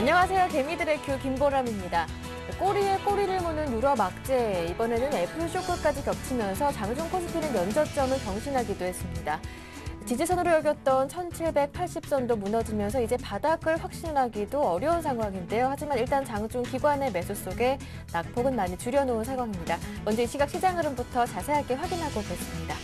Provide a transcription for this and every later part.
안녕하세요. 개미들의 Q 김보람입니다. 꼬리에 꼬리를 무는 유럽 악재, 이번에는 애플 쇼크까지 겹치면서 장중 코스피는 연저점을 경신하기도 했습니다. 지지선으로 여겼던 1780선도 무너지면서 이제 바닥을 확신하기도 어려운 상황인데요. 하지만 일단 장중 기관의 매수 속에 낙폭은 많이 줄여놓은 상황입니다. 먼저 이 시각 시장 흐름부터 자세하게 확인하고 보겠습니다.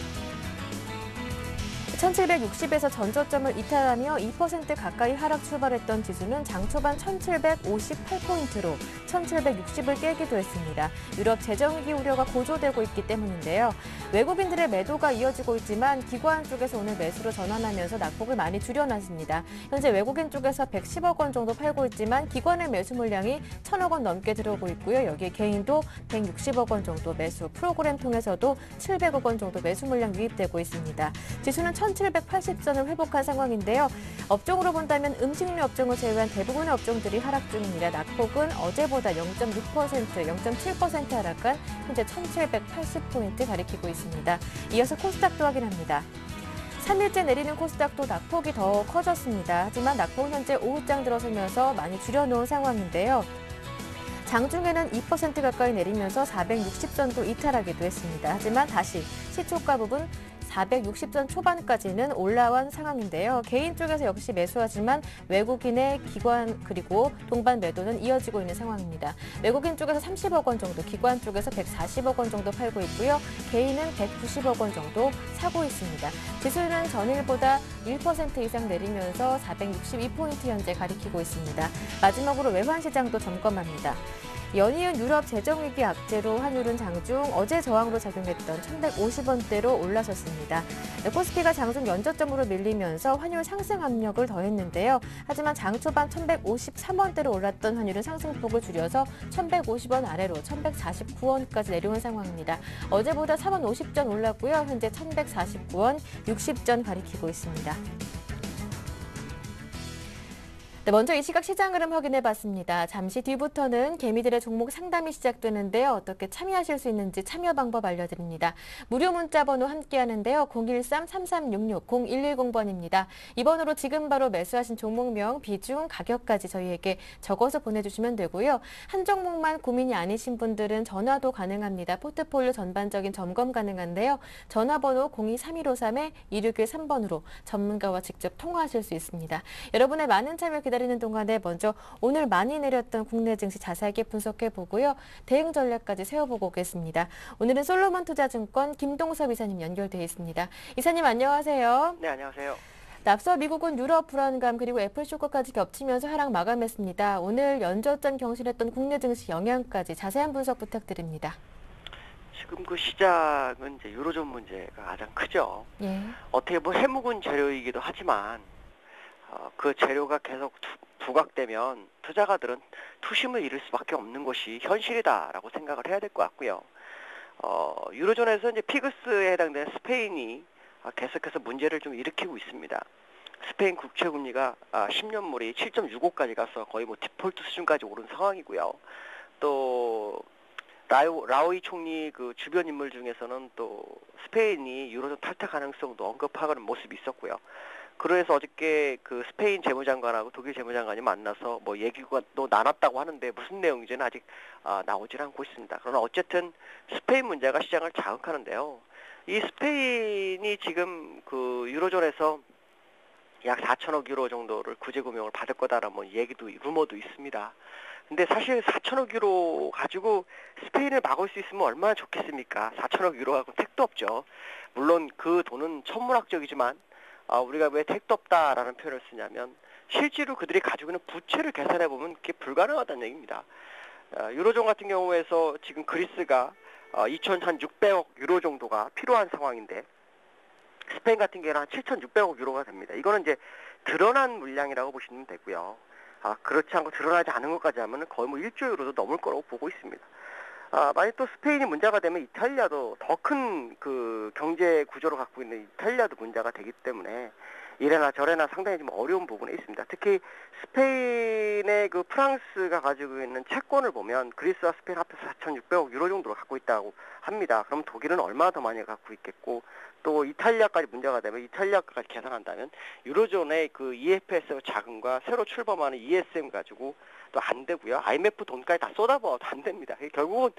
1760에서 전저점을 이탈하며 2% 가까이 하락 출발했던 지수는 장 초반 1758포인트로 1760을 깨기도 했습니다. 유럽 재정위기 우려가 고조되고 있기 때문인데요. 외국인들의 매도가 이어지고 있지만 기관 쪽에서 오늘 매수로 전환하면서 낙폭을 많이 줄여놨습니다. 현재 외국인 쪽에서 110억 원 정도 팔고 있지만 기관의 매수 물량이 1000억 원 넘게 들어오고 있고요. 여기에 개인도 160억 원 정도 매수, 프로그램 통해서도 700억 원 정도 매수 물량 유입되고 있습니다. 지수는 1780선을 회복한 상황인데요. 업종으로 본다면 음식료 업종을 제외한 대부분의 업종들이 하락 중입니다. 낙폭은 어제보다 0.6%, 0.7% 하락한 현재 1780포인트 가리키고 있습니다. 이어서 코스닥도 확인합니다. 3일째 내리는 코스닥도 낙폭이 더 커졌습니다. 하지만 낙폭은 현재 오후장 들어서면서 많이 줄여놓은 상황인데요. 장중에는 2% 가까이 내리면서 460선도 이탈하기도 했습니다. 하지만 다시 시초가 부분 460선 초반까지는 올라온 상황인데요. 개인 쪽에서 역시 매수하지만 외국인의 기관 그리고 동반 매도는 이어지고 있는 상황입니다. 외국인 쪽에서 30억 원 정도, 기관 쪽에서 140억 원 정도 팔고 있고요. 개인은 190억 원 정도 사고 있습니다. 지수는 전일보다 1% 이상 내리면서 462포인트 현재 가리키고 있습니다. 마지막으로 외환 시장도 점검합니다. 연이은 유럽 재정위기 악재로 환율은 장중 어제 저항으로 작용했던 1150원대로 올라섰습니다. 코스피가 장중 연저점으로 밀리면서 환율 상승 압력을 더했는데요. 하지만 장 초반 1153원대로 올랐던 환율은 상승폭을 줄여서 1150원 아래로 1149원까지 내려온 상황입니다. 어제보다 4원 50전 올랐고요. 현재 1149원 60전 가리키고 있습니다. 네, 먼저 이 시각 시장 흐름 확인해 봤습니다. 잠시 뒤부터는 개미들의 종목 상담이 시작되는데요. 어떻게 참여하실 수 있는지 참여 방법 알려드립니다. 무료 문자 번호 함께 하는데요. 013-3366-0110번입니다. 이 번호로 지금 바로 매수하신 종목명, 비중, 가격까지 저희에게 적어서 보내주시면 되고요. 한 종목만 고민이 아니신 분들은 전화도 가능합니다. 포트폴리오 전반적인 점검 가능한데요. 전화번호 023153-2613번으로 전문가와 직접 통화하실 수 있습니다. 여러분의 많은 참여 기다립니다. 기다리는 동안에 먼저 오늘 많이 내렸던 국내 증시 자세하게 분석해 보고요. 대응 전략까지 세워보고 오겠습니다. 오늘은 솔로몬 투자증권 김동섭 이사님 연결돼 있습니다. 이사님 안녕하세요. 네, 안녕하세요. 앞서 미국은 유럽 불안감 그리고 애플 쇼크까지 겹치면서 하락 마감했습니다. 오늘 연저점 경신했던 국내 증시 영향까지 자세한 분석 부탁드립니다. 지금 그 시장은 이제 유로존 문제가 가장 크죠. 예. 어떻게 보면 해묵은 재료이기도 하지만 어, 그 재료가 계속 두, 부각되면 투자가들은 투심을 잃을 수밖에 없는 것이 현실이다라고 생각을 해야 될 것 같고요. 어, 유로존에서 이제 피그스에 해당되는 스페인이 계속해서 문제를 좀 일으키고 있습니다. 스페인 국채 금리가 10년물이 7.65까지 가서 거의 뭐 디폴트 수준까지 오른 상황이고요. 또 라오, 라오이 총리 그 주변 인물 중에서는 또 스페인이 유로존 탈퇴 가능성도 언급하는 모습이 있었고요. 그래서 어저께 그 스페인 재무장관하고 독일 재무장관이 만나서 뭐 얘기가 또 나눴다고 하는데 무슨 내용인지는 아직 아, 나오질 않고 있습니다. 그러나 어쨌든 스페인 문제가 시장을 자극하는데요. 이 스페인이 지금 그 유로존에서 약 4천억 유로 정도를 구제 금융을 받을 거다라는 뭐 얘기도 루머도 있습니다. 근데 사실 4천억 유로 가지고 스페인을 막을 수 있으면 얼마나 좋겠습니까? 4천억 유로 하고 택도 없죠. 물론 그 돈은 천문학적이지만 아, 우리가 왜 택도 없다라는 표현을 쓰냐면 실제로 그들이 가지고 있는 부채를 계산해 보면 그게 불가능하다는 얘기입니다. 아, 유로존 같은 경우에서 지금 그리스가 어, 2,600억 유로 정도가 필요한 상황인데 스페인 같은 경우는 한 7,600억 유로가 됩니다. 이거는 이제 드러난 물량이라고 보시면 되고요. 아, 그렇지 않고 드러나지 않은 것까지 하면 거의 뭐 1조 유로도 넘을 거라고 보고 있습니다. 아, 만약 또 스페인이 문제가 되면 이탈리아도 더 큰 그 경제 구조를 갖고 있는 이탈리아도 문제가 되기 때문에 이래나 저래나 상당히 좀 어려운 부분에 있습니다. 특히 스페인의 그 프랑스가 가지고 있는 채권을 보면 그리스와 스페인 합해서 4,600억 유로 정도를 갖고 있다고 합니다. 그럼 독일은 얼마나 더 많이 갖고 있겠고 또 이탈리아까지 문제가 되면 이탈리아까지 계산한다면 유로존의 그 EFS 자금과 새로 출범하는 ESM 가지고 또안 되고요. IMF 돈까지 다 쏟아부어도 안 됩니다. 결국은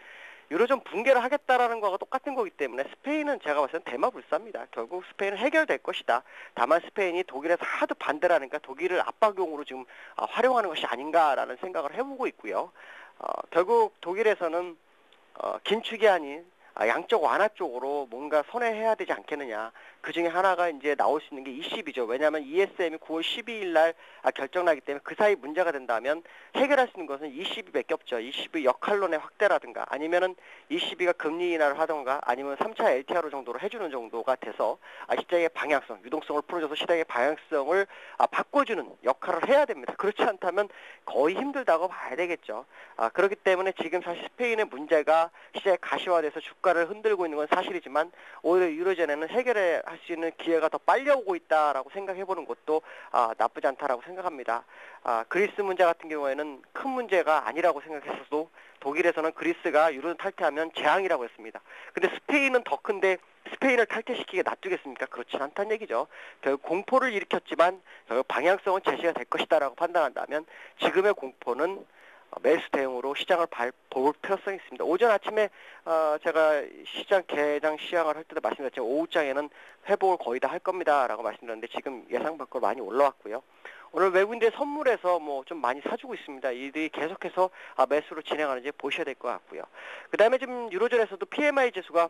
유로존 붕괴를 하겠다라는 거가 똑같은 거기 때문에 스페인은 제가 봤을 때 대마불사입니다. 결국 스페인은 해결될 것이다. 다만 스페인이 독일에서 하도 반대를 하니까 독일을 압박용으로 지금 아, 활용하는 것이 아닌가라는 생각을 해보고 있고요. 어, 결국 독일에서는 어, 긴축이 아닌 아, 양적 완화 쪽으로 뭔가 선회해야 되지 않겠느냐. 그 중에 하나가 이제 나올 수 있는 게 20이죠. 왜냐하면 ESM이 9월 12일 날 아, 결정나기 때문에 그 사이 문제가 된다면 해결할 수 있는 것은 20이 몇 없죠. 20이 역할론의 확대라든가 아니면은 22가 금리 인하를 하던가 아니면 3차 LTRO 정도로 해주는 정도가 돼서 아, 시장의 방향성, 유동성을 풀어줘서 시장의 방향성을 아, 바꿔주는 역할을 해야 됩니다. 그렇지 않다면 거의 힘들다고 봐야 되겠죠. 아, 그렇기 때문에 지금 사실 스페인의 문제가 시장에 가시화돼서 주가를 흔들고 있는 건 사실이지만 오히려 유로존에는 해결 할 수 있는 기회가 더 빨리 오고 있다라고 생각해 보는 것도 아, 나쁘지 않다라고 생각합니다. 아, 그리스 문제 같은 경우에는 큰 문제가 아니라고 생각했어도 독일에서는 그리스가 유로존 탈퇴하면 재앙이라고 했습니다. 근데 스페인은 더 큰데 스페인을 탈퇴시키게 놔두겠습니까? 그렇진 않다는 얘기죠. 결국 공포를 일으켰지만 결국 방향성은 제시가 될 것이다라고 판단한다면 지금의 공포는 매수 대응으로 시장을 발, 볼 필요성이 있습니다. 오전 아침에 어, 제가 시장 개장 시향을 할 때도 말씀드렸지만 오후장에는 회복을 거의 다 할 겁니다라고 말씀드렸는데 지금 예상 밖으로 많이 올라왔고요. 오늘 외국인들 선물에서 뭐 좀 많이 사주고 있습니다. 이들이 계속해서 아, 매수로 진행하는지 보셔야 될 것 같고요. 그 다음에 지금 유로존에서도 PMI 지수가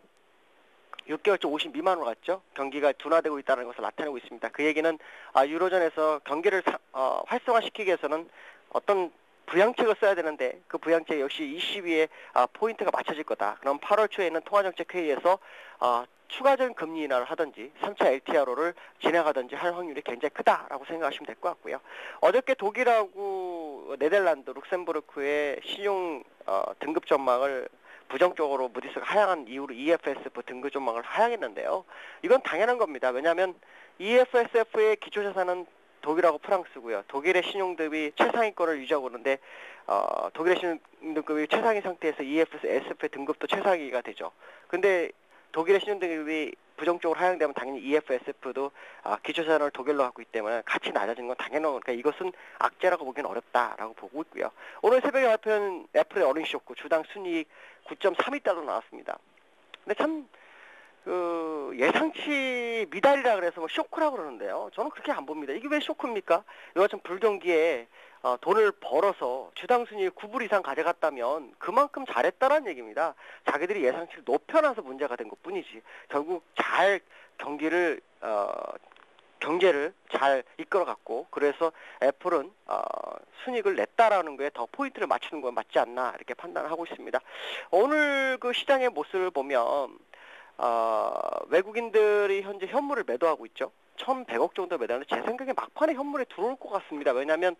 6개월째 50 미만으로 갔죠. 경기가 둔화되고 있다는 것을 나타내고 있습니다. 그 얘기는 아, 유로존에서 경기를 사, 어, 활성화시키기 위해서는 어떤 부양책을 써야 되는데 그 부양책 역시 22에 아, 포인트가 맞춰질 거다. 그럼 8월 초에는 통화정책회의에서 아, 추가적인 금리 인하를 하든지 3차 LTRO를 진행하든지 할 확률이 굉장히 크다라고 생각하시면 될 것 같고요. 어저께 독일하고 네덜란드, 룩셈부르크의 신용 어, 등급 전망을 부정적으로 무디스가 하향한 이후로 EFSF 등급 전망을 하향했는데요. 이건 당연한 겁니다. 왜냐하면 EFSF의 기초자산은 독일하고 프랑스고요. 독일의 신용등급이 최상위권을 유지하고 있는데 어, 독일의 신용등급이 최상위 상태에서 EFS, SF의 등급도 최상위가 되죠. 근데 독일의 신용등급이 부정적으로 하향되면 당연히 EFSF도 아, 기초자산을 독일로 갖고 있기 때문에 같이 낮아지는 건 당연한 거니까 이것은 악재라고 보기는 어렵다라고 보고 있고요. 오늘 새벽에 발표한 애플의 어닝쇼크 주당 순이익 9.32달러 나왔습니다. 근데 참 그 예상치 미달이라 그래서 뭐 쇼크라고 그러는데요. 저는 그렇게 안 봅니다. 이게 왜 쇼크입니까? 좀 불경기에 어, 돈을 벌어서 주당 순위를 9불 이상 가져갔다면 그만큼 잘했다라는 얘기입니다. 자기들이 예상치를 높여놔서 문제가 된 것뿐이지. 결국 잘 경기를 어, 경제를 잘 이끌어갔고 그래서 애플은 어, 순익을 냈다라는 거에 더 포인트를 맞추는 건 맞지 않나 이렇게 판단을 하고 있습니다. 오늘 그 시장의 모습을 보면 어, 외국인들이 현재 현물을 매도하고 있죠. 1,100억 정도 매도하는데 제 생각에 막판에 현물에 들어올 것 같습니다. 왜냐하면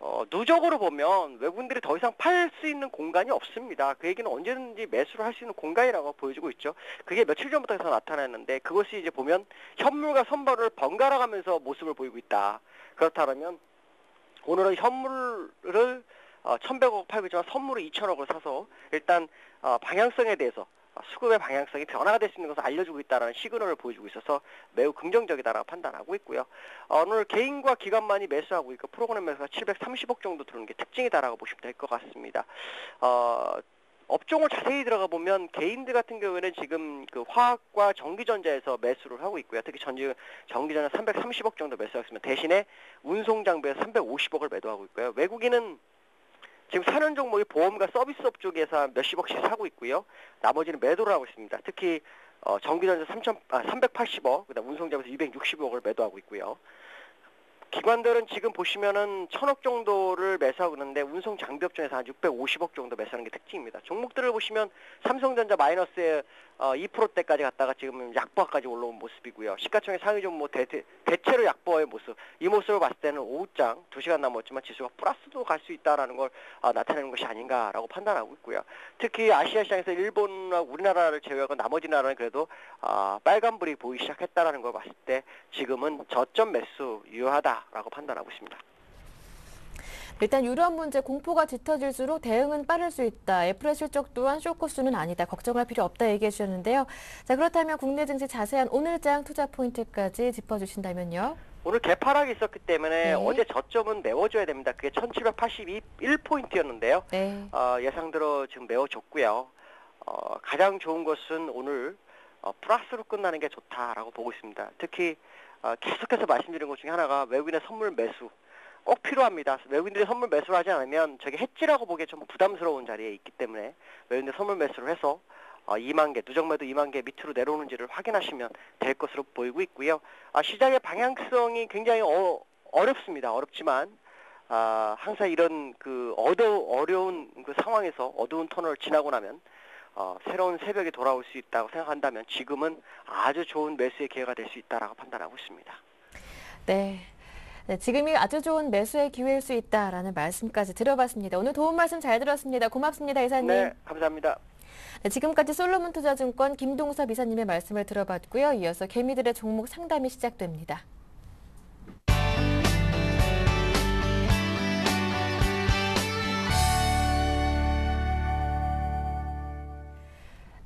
어, 누적으로 보면 외국인들이 더 이상 팔 수 있는 공간이 없습니다. 그 얘기는 언제든지 매수를 할 수 있는 공간이라고 보여주고 있죠. 그게 며칠 전부터 해서 나타났는데 그것이 이제 보면 현물과 선물을 번갈아 가면서 모습을 보이고 있다. 그렇다면 오늘은 현물을 어, 1,100억 팔고 있지만 선물을 2,000억을 사서 일단 어, 방향성에 대해서 수급의 방향성이 변화가 될 수 있는 것을 알려주고 있다는 시그널을 보여주고 있어서 매우 긍정적이다라고 판단하고 있고요. 어, 오늘 개인과 기관만이 매수하고 있고 프로그램 매수가 730억 정도 들어오는 게 특징이다라고 보시면 될 것 같습니다. 어, 업종을 자세히 들어가 보면 개인들 같은 경우에는 지금 그 화학과 전기전자에서 매수를 하고 있고요. 특히 전기 전기전자 330억 정도 있습니다. 대신에 운송 장비에서 350억을 매도하고 있고요. 외국인은 지금 사는 종목이 보험과 서비스업 쪽에서 몇십억씩 사고 있고요. 나머지는 매도를 하고 있습니다. 특히 어, 전기전자 3천, 아, 380억, 그다음 운송 장비에서 260억을 매도하고 있고요. 기관들은 지금 보시면은 천억 정도를 매수하고 있는데 운송 장비 업 종에서 한 650억 정도 매수하는 게 특징입니다. 종목들을 보시면 삼성전자 마이너스에 어, 2%대까지 갔다가 지금 약보합까지 올라온 모습이고요. 시가총액 상위 종목 대, 대, 대체로 약보합의 모습. 이 모습을 봤을 때는 오후장 2시간 남았지만 지수가 플러스도 갈 수 있다라는 걸 아, 나타내는 것이 아닌가라고 판단하고 있고요. 특히 아시아 시장에서 일본과 우리나라를 제외하고 나머지 나라는 그래도 아, 빨간불이 보이기 시작했다라는 걸 봤을 때 지금은 저점 매수 유효하다라고 판단하고 있습니다. 일단 유럽 문제 공포가 짙어질수록 대응은 빠를 수 있다. 애플의 실적 또한 쇼코스는 아니다. 걱정할 필요 없다 얘기해 주셨는데요. 자 그렇다면 국내 증시 자세한 오늘장 투자 포인트까지 짚어주신다면요. 오늘 개파락이 있었기 때문에 네. 어제 저점은 메워줘야 됩니다. 그게 1781포인트였는데요. 네. 어, 예상대로 지금 메워줬고요. 어, 가장 좋은 것은 오늘 어, 플러스로 끝나는 게 좋다라고 보고 있습니다. 특히 어, 계속해서 말씀드린 것 중에 하나가 외국인의 선물 매수 꼭 필요합니다. 외국인들이 선물 매수를 하지 않으면 저게 해지라고 보기에 좀 부담스러운 자리에 있기 때문에 외국인들 선물 매수를 해서 어, 2만 개, 누적 매도 2만 개 밑으로 내려오는지를 확인하시면 될 것으로 보이고 있고요. 아, 시장의 방향성이 굉장히 어, 어렵습니다. 어렵지만 아, 항상 이런 그 어두 어려운 그 상황에서 어두운 터널을 지나고 나면 어, 새로운 새벽이 돌아올 수 있다고 생각한다면 지금은 아주 좋은 매수의 기회가 될 수 있다라고 판단하고 있습니다. 네. 네, 지금이 아주 좋은 매수의 기회일 수 있다라는 말씀까지 들어봤습니다. 오늘 도움 말씀 잘 들었습니다. 고맙습니다, 이사님. 네, 감사합니다. 네, 지금까지 솔로몬 투자증권 김동섭 이사님의 말씀을 들어봤고요. 이어서 개미들의 종목 상담이 시작됩니다.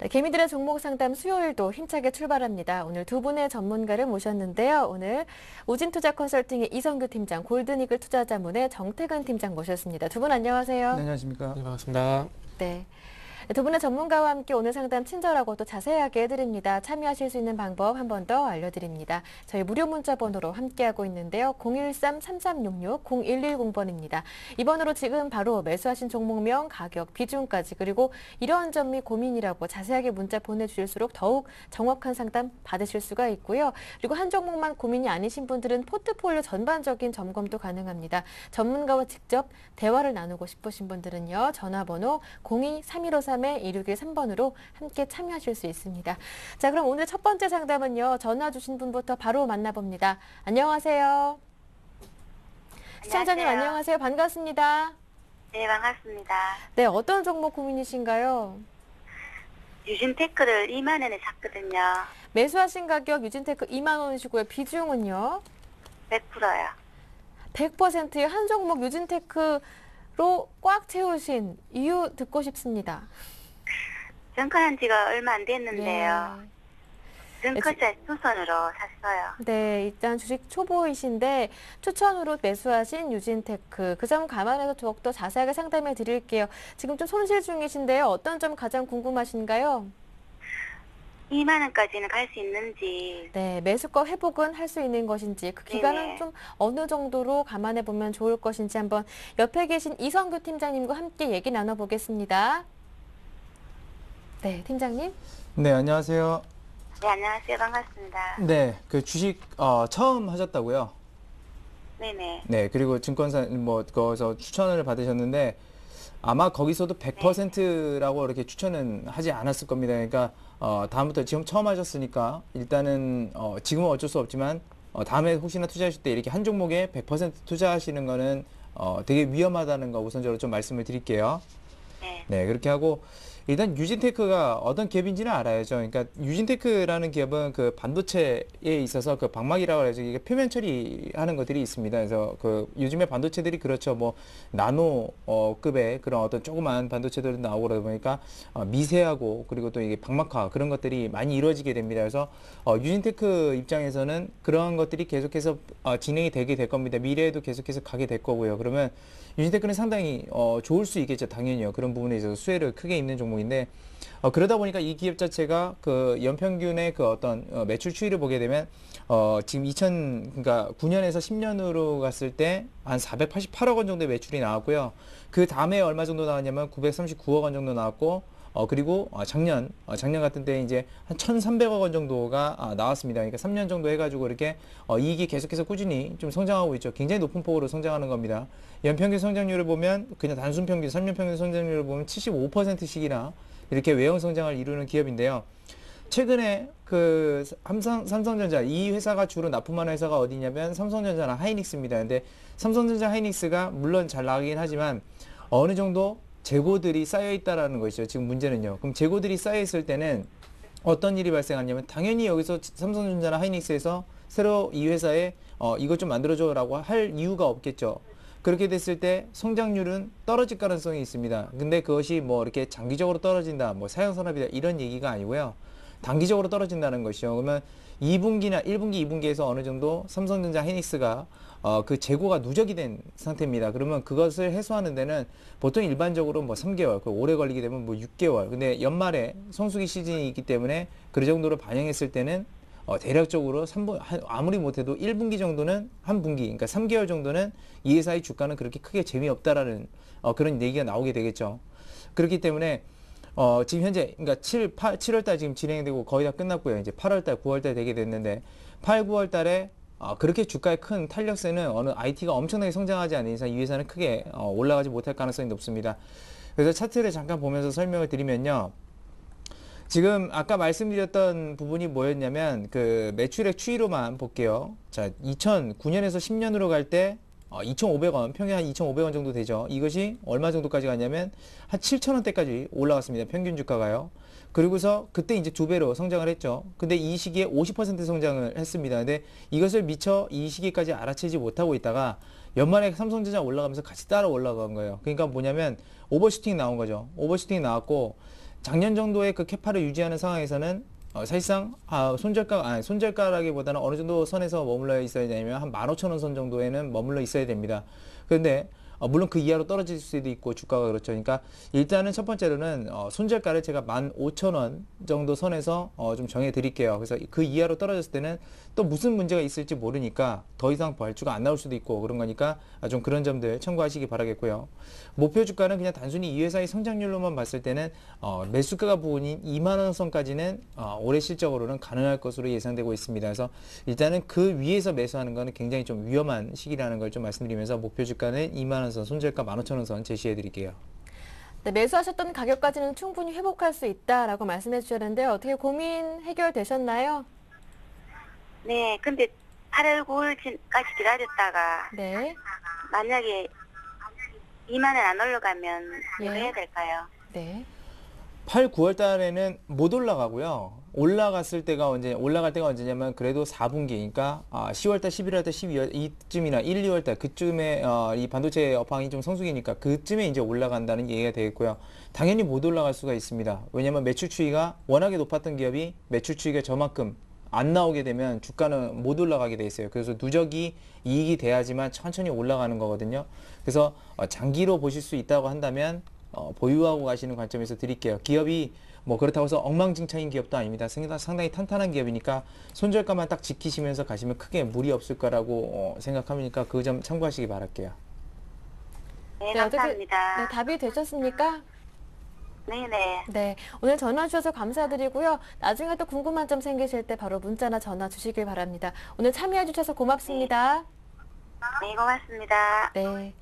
네, 개미들의 종목 상담 수요일도 힘차게 출발합니다. 오늘 두 분의 전문가를 모셨는데요. 오늘 우진투자 컨설팅의 이성규 팀장, 골든이글 투자자문의 정태근 팀장 모셨습니다. 두 분 안녕하세요. 네, 안녕하십니까. 네, 반갑습니다. 네. 두 분의 전문가와 함께 오늘 상담 친절하고 또 자세하게 해드립니다. 참여하실 수 있는 방법 한 번 더 알려드립니다. 저희 무료 문자 번호로 함께하고 있는데요. 013-3366-0110번입니다. 이 번호로 지금 바로 매수하신 종목명, 가격, 비중까지 그리고 이러한 점이 고민이라고 자세하게 문자 보내주실수록 더욱 정확한 상담 받으실 수가 있고요. 그리고 한 종목만 고민이 아니신 분들은 포트폴리오 전반적인 점검도 가능합니다. 전문가와 직접 대화를 나누고 싶으신 분들은요. 전화번호 02-3153-2613번으로 함께 참여하실 수 있습니다. 자, 그럼 오늘 첫 번째 상담은요. 전화 주신 분부터 바로 만나봅니다. 안녕하세요. 시청자님 안녕하세요. 안녕하세요. 반갑습니다. 네, 반갑습니다. 네, 어떤 종목 고민이신가요? 유진테크를 2만 원에 샀거든요. 매수하신 가격 유진테크 2만 원이시고요. 비중은요? 100%요. 100%의 한 종목 유진테크로 꽉 채우신 이유 듣고 싶습니다. 증권한 지가 얼마 안 됐는데요. 예. 증권사 추천으로 샀어요. 네, 일단 주식 초보이신데 추천으로 매수하신 유진테크 그 점 감안해서 더욱더 자세하게 상담해 드릴게요. 지금 좀 손실 중이신데요. 어떤 점 가장 궁금하신가요? 2만 원까지는 갈 수 있는지. 네, 매수가 회복은 할 수 있는 것인지 그 기간은 네네. 좀 어느 정도로 감안해 보면 좋을 것인지 한번 옆에 계신 이성규 팀장님과 함께 얘기 나눠보겠습니다. 네, 팀장님. 네, 안녕하세요. 네, 안녕하세요. 반갑습니다. 네, 그 주식 어, 처음 하셨다고요? 네네. 네, 그리고 증권사 뭐 거기서 추천을 받으셨는데 아마 거기서도 100%라고 이렇게 추천은 하지 않았을 겁니다. 그러니까 어, 다음부터 지금 처음 하셨으니까 일단은 어, 지금은 어쩔 수 없지만 어, 다음에 혹시나 투자하실 때 이렇게 한 종목에 100% 투자하시는 거는 어, 되게 위험하다는 거 우선적으로 좀 말씀을 드릴게요. 네. 네, 그렇게 하고 일단 유진테크가 어떤 기업인지는 알아야죠. 그러니까 유진테크라는 기업은 그 반도체에 있어서 그 방막이라고 해서 이게 표면 처리하는 것들이 있습니다. 그래서 그 요즘에 반도체들이 그렇죠. 뭐 나노 어, 급의 그런 어떤 조그만 반도체들이 나오고 그러다 보니까 어, 미세하고 그리고 또 이게 박막화 그런 것들이 많이 이루어지게 됩니다. 그래서 어, 유진테크 입장에서는 그런 것들이 계속해서 어, 진행이 되게 될 겁니다. 미래에도 계속해서 가게 될 거고요. 그러면 유진테크는 상당히 어, 좋을 수 있겠죠. 당연히요. 그런 부분에 있어서 수혜를 크게 입는 종목인데 어, 그러다 보니까 이 기업 자체가 그 연평균의 그 어떤 어, 매출 추이를 보게 되면 어, 지금 2000 그러니까 9년에서 10년으로 갔을 때 한 488억 원 정도의 매출이 나왔고요. 그 다음에 얼마 정도 나왔냐면 939억 원 정도 나왔고 어, 그리고 어, 작년 어, 작년 같은 때 이제 한 1,300억 원 정도가 아, 나왔습니다. 그러니까 3년 정도 해가지고 이렇게 어, 이익이 계속해서 꾸준히 좀 성장하고 있죠. 굉장히 높은 폭으로 성장하는 겁니다. 연평균 성장률을 보면 그냥 단순 평균, 3년 평균 성장률을 보면 75%씩이나 이렇게 외형 성장을 이루는 기업인데요. 최근에 그 삼성, 삼성전자 이 회사가 주로 납품하는 회사가 어디냐면 삼성전자나 하이닉스입니다. 근데 삼성전자 하이닉스가 물론 잘 나가긴 하지만 어느 정도 재고들이 쌓여 있다라는 것이죠. 지금 문제는요. 그럼 재고들이 쌓여 있을 때는 어떤 일이 발생하냐면 당연히 여기서 삼성전자나 하이닉스에서 새로 이 회사에 어, 이것 좀 만들어줘라고 할 이유가 없겠죠. 그렇게 됐을 때 성장률은 떨어질 가능성이 있습니다. 근데 그것이 뭐 이렇게 장기적으로 떨어진다, 뭐 사양산업이다 이런 얘기가 아니고요. 단기적으로 떨어진다는 것이요. 그러면 2분기나 1분기, 2분기에서 어느 정도 삼성전자 하이닉스가 어, 그 재고가 누적이 된 상태입니다. 그러면 그것을 해소하는 데는 보통 일반적으로 뭐 3개월, 그 오래 걸리게 되면 뭐 6개월. 근데 연말에 성수기 시즌이 있기 때문에 그 정도로 반영했을 때는 어, 대략적으로 3분, 아무리 못해도 1분기 정도는 한 분기, 그러니까 3개월 정도는 이 회사의 주가는 그렇게 크게 재미없다라는 어, 그런 얘기가 나오게 되겠죠. 그렇기 때문에 어, 지금 현재, 그러니까 7, 8, 7월 달 지금 진행되고 거의 다 끝났고요. 이제 8월 달, 9월 달 되게 됐는데 8, 9월 달에 어, 그렇게 주가에 큰 탄력세는 어느 IT가 엄청나게 성장하지 않는 이상 이 회사는 크게 어, 올라가지 못할 가능성이 높습니다. 그래서 차트를 잠깐 보면서 설명을 드리면요. 지금 아까 말씀드렸던 부분이 뭐였냐면 그 매출액 추이로만 볼게요. 자, 2009년에서 10년으로 갈때 어, 2,500원, 평균 한 2,500원 정도 되죠. 이것이 얼마 정도까지 갔냐면 한 7,000원대까지 올라갔습니다. 평균 주가가요. 그리고서 그때 이제 두 배로 성장을 했죠. 근데 이 시기에 50% 성장을 했습니다. 근데 이것을 미처 이 시기까지 알아채지 못하고 있다가 연말에 삼성전자 올라가면서 같이 따라 올라간 거예요. 그러니까 뭐냐면 오버슈팅 나온 거죠. 오버슈팅 나왔고 작년 정도의 그 캐파를 유지하는 상황에서는 어, 사실상 아, 손절가 아니, 손절가라기보다는 어느 정도 선에서 머물러 있어야 되냐면 한 15,000원 선 정도에는 머물러 있어야 됩니다. 그런데 어, 물론 그 이하로 떨어질 수도 있고 주가가 그렇죠. 그러니까 일단은 첫 번째로는 어, 손절가를 제가 15,000원 정도 선에서 어, 좀 정해 드릴게요. 그래서 그 이하로 떨어졌을 때는 또 무슨 문제가 있을지 모르니까 더 이상 벌주가 안 나올 수도 있고 그런 거니까 아, 좀 그런 점들 참고하시기 바라겠고요. 목표 주가는 그냥 단순히 이 회사의 성장률로만 봤을 때는 어, 매수가 부분인 2만 원 선까지는 어, 올해 실적으로는 가능할 것으로 예상되고 있습니다. 그래서 일단은 그 위에서 매수하는 거는 굉장히 좀 위험한 시기라는 걸 좀 말씀드리면서 목표 주가는 2만 원 선, 손절가 15,000원 선 제시해 드릴게요. 네, 매수하셨던 가격까지는 충분히 회복할 수 있다라고 말씀해 주셨는데 어떻게 고민 해결되셨나요? 네, 근데 8월 9일까지 기다렸다가 네. 만약에 2만 원 안 올라가면 예. 뭐 해야 될까요? 네. 8, 9월 달에는 못 올라가고요. 올라갔을 때가 언제, 올라갈 때가 언제냐면 그래도 4분기, 그러니까 아, 10월 달, 11월 달, 12월 이쯤이나 1, 2월 달 그쯤에 어, 이 반도체 업황이 좀 성수기니까 그쯤에 이제 올라간다는 얘기가 되겠고요. 당연히 못 올라갈 수가 있습니다. 왜냐면 매출 추이가 워낙에 높았던 기업이 매출 추이가 저만큼 안 나오게 되면 주가는 못 올라가게 돼 있어요. 그래서 누적이 이익이 돼야지만 천천히 올라가는 거거든요. 그래서 어, 장기로 보실 수 있다고 한다면 어, 보유하고 가시는 관점에서 드릴게요. 기업이 뭐 그렇다고 해서 엉망진창인 기업도 아닙니다. 상당히, 탄탄한 기업이니까 손절가만 딱 지키시면서 가시면 크게 무리 없을 거라고 어, 생각하니까 그 점 참고하시기 바랄게요. 네, 네, 어떻게- 감사합니다. 네, 답이 되셨습니까? 네네. 네, 오늘 전화 주셔서 감사드리고요. 나중에 또 궁금한 점 생기실 때 바로 문자나 전화 주시길 바랍니다. 오늘 참여해 주셔서 고맙습니다. 네, 고맙습니다. 네.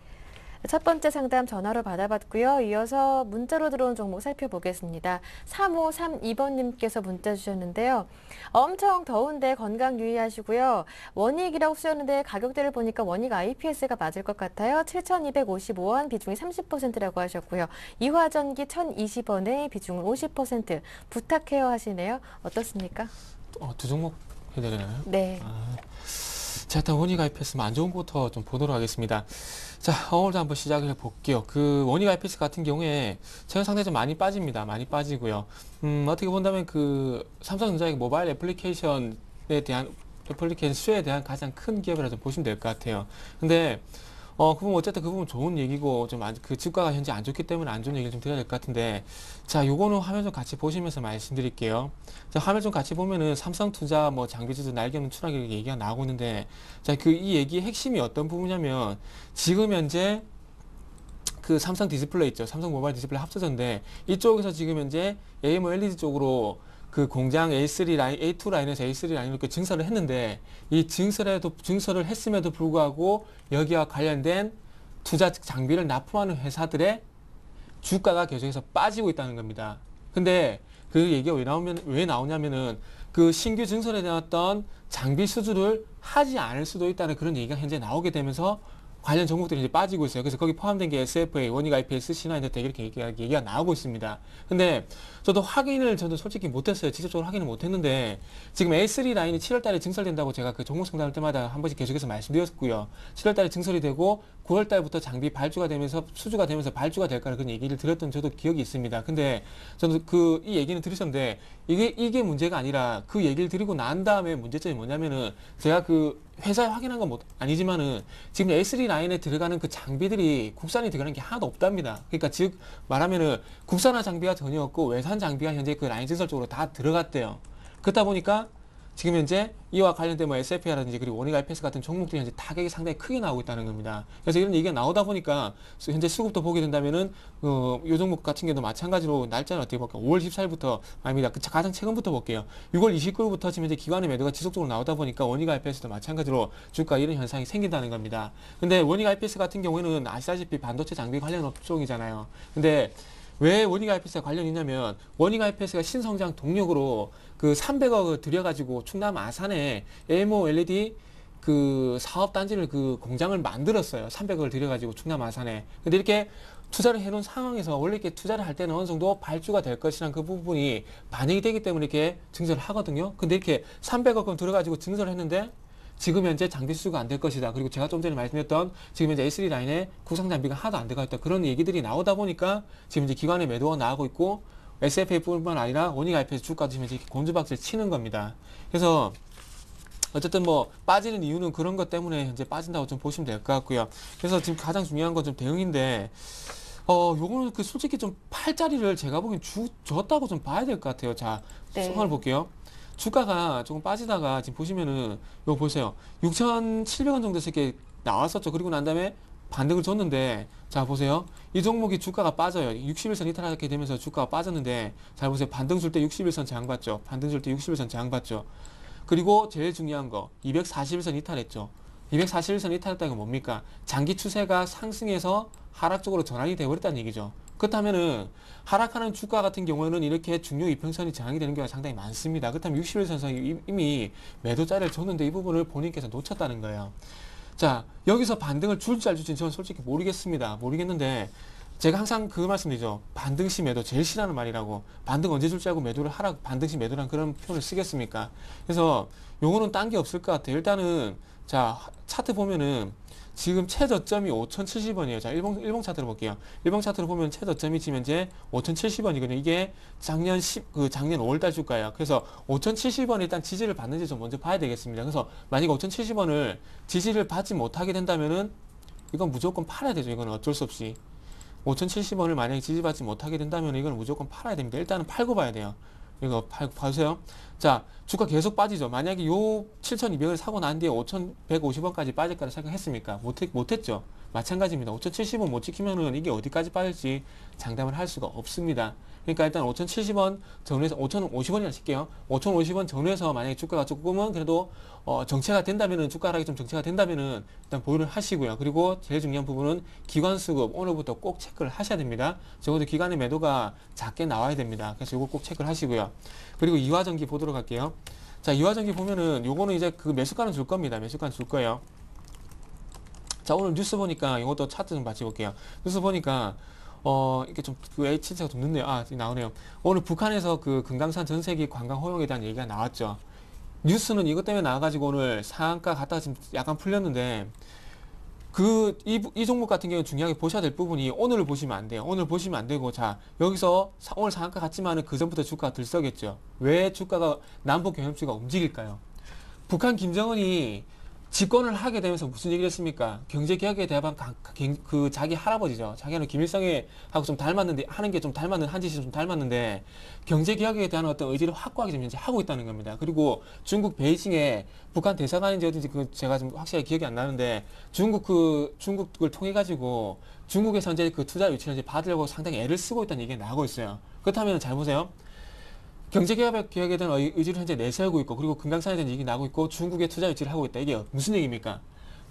첫 번째 상담 전화로 받아봤고요. 이어서 문자로 들어온 종목 살펴보겠습니다. 3532번님께서 문자 주셨는데요. 엄청 더운데 건강 유의하시고요. 원익이라고 쓰였는데 가격대를 보니까 원익 IPS가 맞을 것 같아요. 7,255원 비중이 30%라고 하셨고요. 이화전기 1,020원에 비중은 50% 부탁해요 하시네요. 어떻습니까? 어, 두 종목 해드리나요? 네. 아, 자, 일단 원익 IPS 안 좋은 것부터 좀 보도록 하겠습니다. 자, 오늘도 한번 시작을 해볼게요. 그 원익 IPS 같은 경우에 최근 상당히 좀 많이 빠집니다. 많이 빠지고요. 음, 어떻게 본다면 그 삼성전자의 모바일 애플리케이션에 대한 애플리케이션 수요에 대한 가장 큰 기업이라 좀 보시면 될 것 같아요. 근데 어, 그 부분 어쨌든 그 부분 좋은 얘기고 좀그 주가가 현재 안 좋기 때문에 안 좋은 얘기를 좀 드려야 될 것 같은데 자, 요거는 화면 좀 같이 보시면서 말씀드릴게요. 자, 화면 좀 같이 보면은 삼성 투자 뭐 장비주도 날개 없는 추락 이렇게 얘기가 나오고 있는데 자, 그 이 얘기의 핵심이 어떤 부분이냐면 지금 현재 그 삼성 디스플레이 있죠. 삼성 모바일 디스플레이 합쳐졌는데 이쪽에서 지금 현재 AMOLED 쪽으로 그 공장 A3 라인, A2 라인에서 A3 라인으로 그 증설을 했는데 이 증설에도 증설을 했음에도 불구하고 여기와 관련된 투자 장비를 납품하는 회사들의 주가가 계속해서 빠지고 있다는 겁니다. 근데 그 얘기가 왜 나오면 왜 나오냐면은 그 신규 증설에 나왔던 장비 수주를 하지 않을 수도 있다는 그런 얘기가 현재 나오게 되면서 관련 종목들이 이제 빠지고 있어요. 그래서 거기 포함된 게 SFA, 원익 IPS, 신화인텍 이렇게 얘기가, 얘기가 나오고 있습니다. 근데 저도 확인을 저도 솔직히 못했어요. 직접적으로 확인을 못했는데 지금 A3 라인이 7월달에 증설된다고 제가 그 종목 상담할 때마다 한 번씩 계속해서 말씀드렸고요. 7월달에 증설이 되고 9월달부터 장비 발주가 되면서 수주가 되면서 발주가 될 거라는 그런 얘기를 드렸던 저도 기억이 있습니다. 근데 저는 그 이 얘기는 들으셨는데 이게 이게 문제가 아니라 그 얘기를 드리고 난 다음에 문제점이 뭐냐면은 제가 그 회사에 확인한 건뭐 아니지만은 지금 A3 라인에 들어가는 그 장비들이 국산이 들어가는 게 하나도 없답니다. 그러니까 즉 말하면은 국산화 장비가 전혀 없고 외산 장비가 현재 그 라인 증설 쪽으로 다 들어갔대요. 그렇다 보니까 지금 현재 이와 관련된 뭐 SF라든지 그리고 원익 IPS 같은 종목들이 현재 타격이 상당히 크게 나오고 있다는 겁니다. 그래서 이런 얘기가 나오다 보니까 수- 현재 수급도 보게 된다면은 어, 요 종목 같은 경우도 마찬가지로 날짜는 어떻게 볼까요? 5월 14일부터 아닙니다. 그 가장 최근부터 볼게요. 6월 29일부터 지금 현재 기관의 매도가 지속적으로 나오다 보니까 원익 IPS도 마찬가지로 주가 이런 현상이 생긴다는 겁니다. 근데 원익 IPS 같은 경우에는 아시다시피 반도체 장비 관련 업종이잖아요. 근데 왜 원익 IPS가 관련이 있냐면 원익 IPS가 신성장 동력으로 그 300억을 들여가지고 충남 아산에 에모 LED 그 사업 단지를 그 공장을 만들었어요. 300억을 들여가지고 충남 아산에. 근데 이렇게 투자를 해놓은 상황에서 원래 이렇게 투자를 할 때는 어느 정도 발주가 될 것이란 그 부분이 반영이 되기 때문에 이렇게 증설을 하거든요. 근데 이렇게 300억 원 들어가지고 증설을 했는데 지금 현재 장비 수주가 안 될 것이다. 그리고 제가 좀 전에 말씀드렸던 지금 현재 A3 라인에 구상 장비가 하나도 안 들어가 있다. 그런 얘기들이 나오다 보니까 지금 이제 기관의 매도가 나오고 있고 SFA뿐만 아니라 IPS 주가도 지금 이렇게 곤두박질 치는 겁니다. 그래서 어쨌든 뭐 빠지는 이유는 그런 것 때문에 현재 빠진다고 좀 보시면 될 것 같고요. 그래서 지금 가장 중요한 건 좀 대응인데 어 요거는 그 솔직히 좀 팔자리를 제가 보기엔 주 줬다고 좀 봐야 될 것 같아요. 자, 네. 상황을 볼게요. 주가가 조금 빠지다가 지금 보시면은 요거 보세요. 6,700원 정도에서 이렇게 나왔었죠. 그리고 난 다음에 반등을 줬는데 자 보세요. 이 종목이 주가가 빠져요. 61선 이탈하게 되면서 주가가 빠졌는데 잘 보세요. 반등 줄 때 61선 저항 받죠. 반등 줄 때 61선 저항 받죠. 그리고 제일 중요한 거 241선 이탈했죠. 241선 이탈했다는 건 뭡니까? 장기 추세가 상승해서 하락 쪽으로 전환이 되어버렸다는 얘기죠. 그렇다면은 하락하는 주가 같은 경우에는 이렇게 중요 이평선이 저항이 되는 경우가 상당히 많습니다. 그렇다면 61선선 이미 매도 자리를 줬는데 이 부분을 본인께서 놓쳤다는 거예요. 자 여기서 반등을 줄지 안 줄지는 저는 솔직히 모르겠습니다. 모르겠는데 제가 항상 그 말씀드리죠. 반등 시 매도 제일 싫어하는 말이라고. 반등 언제 줄지 알고 매도를 하라. 반등 시 매도란 그런 표현을 쓰겠습니까? 그래서 요거는 딴 게 없을 것 같아요. 일단은 자 차트 보면은 지금 최저점이 5,070원이에요. 자, 일봉, 일봉 차트로 볼게요. 일봉 차트로 보면 최저점이 지금 현재 5,070원이거든요. 이게 작년 10, 그 작년 5월달 주가예요. 그래서 5,070원 일단 지지를 받는지 좀 먼저 봐야 되겠습니다. 그래서 만약에 5,070원을 지지를 받지 못하게 된다면은 이건 무조건 팔아야 되죠. 이건 어쩔 수 없이. 5,070원을 만약에 지지받지 못하게 된다면 이건 무조건 팔아야 됩니다. 일단은 팔고 봐야 돼요. 이거 팔, 봐주세요. 자, 주가 계속 빠지죠. 만약에 요 7,200을 사고 난 뒤에 5,150원까지 빠질 거라 생각했습니까? 못했, 못했죠. 마찬가지입니다. 5,070원 못 지키면은 이게 어디까지 빠질지 장담을 할 수가 없습니다. 그러니까 일단 5,070원 전후에서 5,050원이라 칠게요. 5,050원 전후에서 만약에 주가가 조금은 그래도 어, 정체가 된다면은 주가 하락이 좀 정체가 된다면은 일단 보유를 하시고요. 그리고 제일 중요한 부분은 기관 수급 오늘부터 꼭 체크를 하셔야 됩니다. 적어도 기관의 매도가 작게 나와야 됩니다. 그래서 이거 꼭 체크를 하시고요. 그리고 이화전기 보도록 할게요. 자, 이화전기 보면은 요거는 이제 그 매수가는 줄 겁니다. 매수가는 줄 거예요. 자, 오늘 뉴스 보니까 이것도 차트 좀 같이 볼게요. 뉴스 보니까 어, 이렇게 좀, 그 H체가 좀 늦네요. 아, 나오네요. 오늘 북한에서 그 금강산 전세기 관광 허용에 대한 얘기가 나왔죠. 뉴스는 이것 때문에 나와가지고 오늘 상한가 갔다가 지금 약간 풀렸는데, 그, 이, 부- 이 종목 같은 경우는 중요하게 보셔야 될 부분이 오늘을 보시면 안 돼요. 오늘 보시면 안 되고, 자, 여기서 사- 오늘 상한가 갔지만은 그 전부터 주가가 들썩였죠. 왜 주가가 남북 경협주가 움직일까요? 북한 김정은이 집권을 하게 되면서 무슨 얘기를 했습니까? 경제 개혁에 대한 그 자기 할아버지죠. 자기는 김일성에 하고 좀 닮았는데 하는 게 좀 닮았는 한 짓이 좀 닮았는데 경제 개혁에 대한 어떤 의지를 확고하게 지금 현재 하고 있다는 겁니다. 그리고 중국 베이징에 북한 대사관인지 어딘지 그 제가 좀 확실히 기억이 안 나는데 중국 그 중국을 통해 가지고 중국에서 이제 그 투자 유치를 이제 받으려고 상당히 애를 쓰고 있다는 얘기가 나오고 있어요. 그렇다면 잘 보세요. 경제개혁 개혁에 대한 의- 의지를 현재 내세우고 있고 그리고 금강산에 대한 얘기 나오고 있고 중국에 투자 유치를 하고 있다. 이게 무슨 얘기입니까?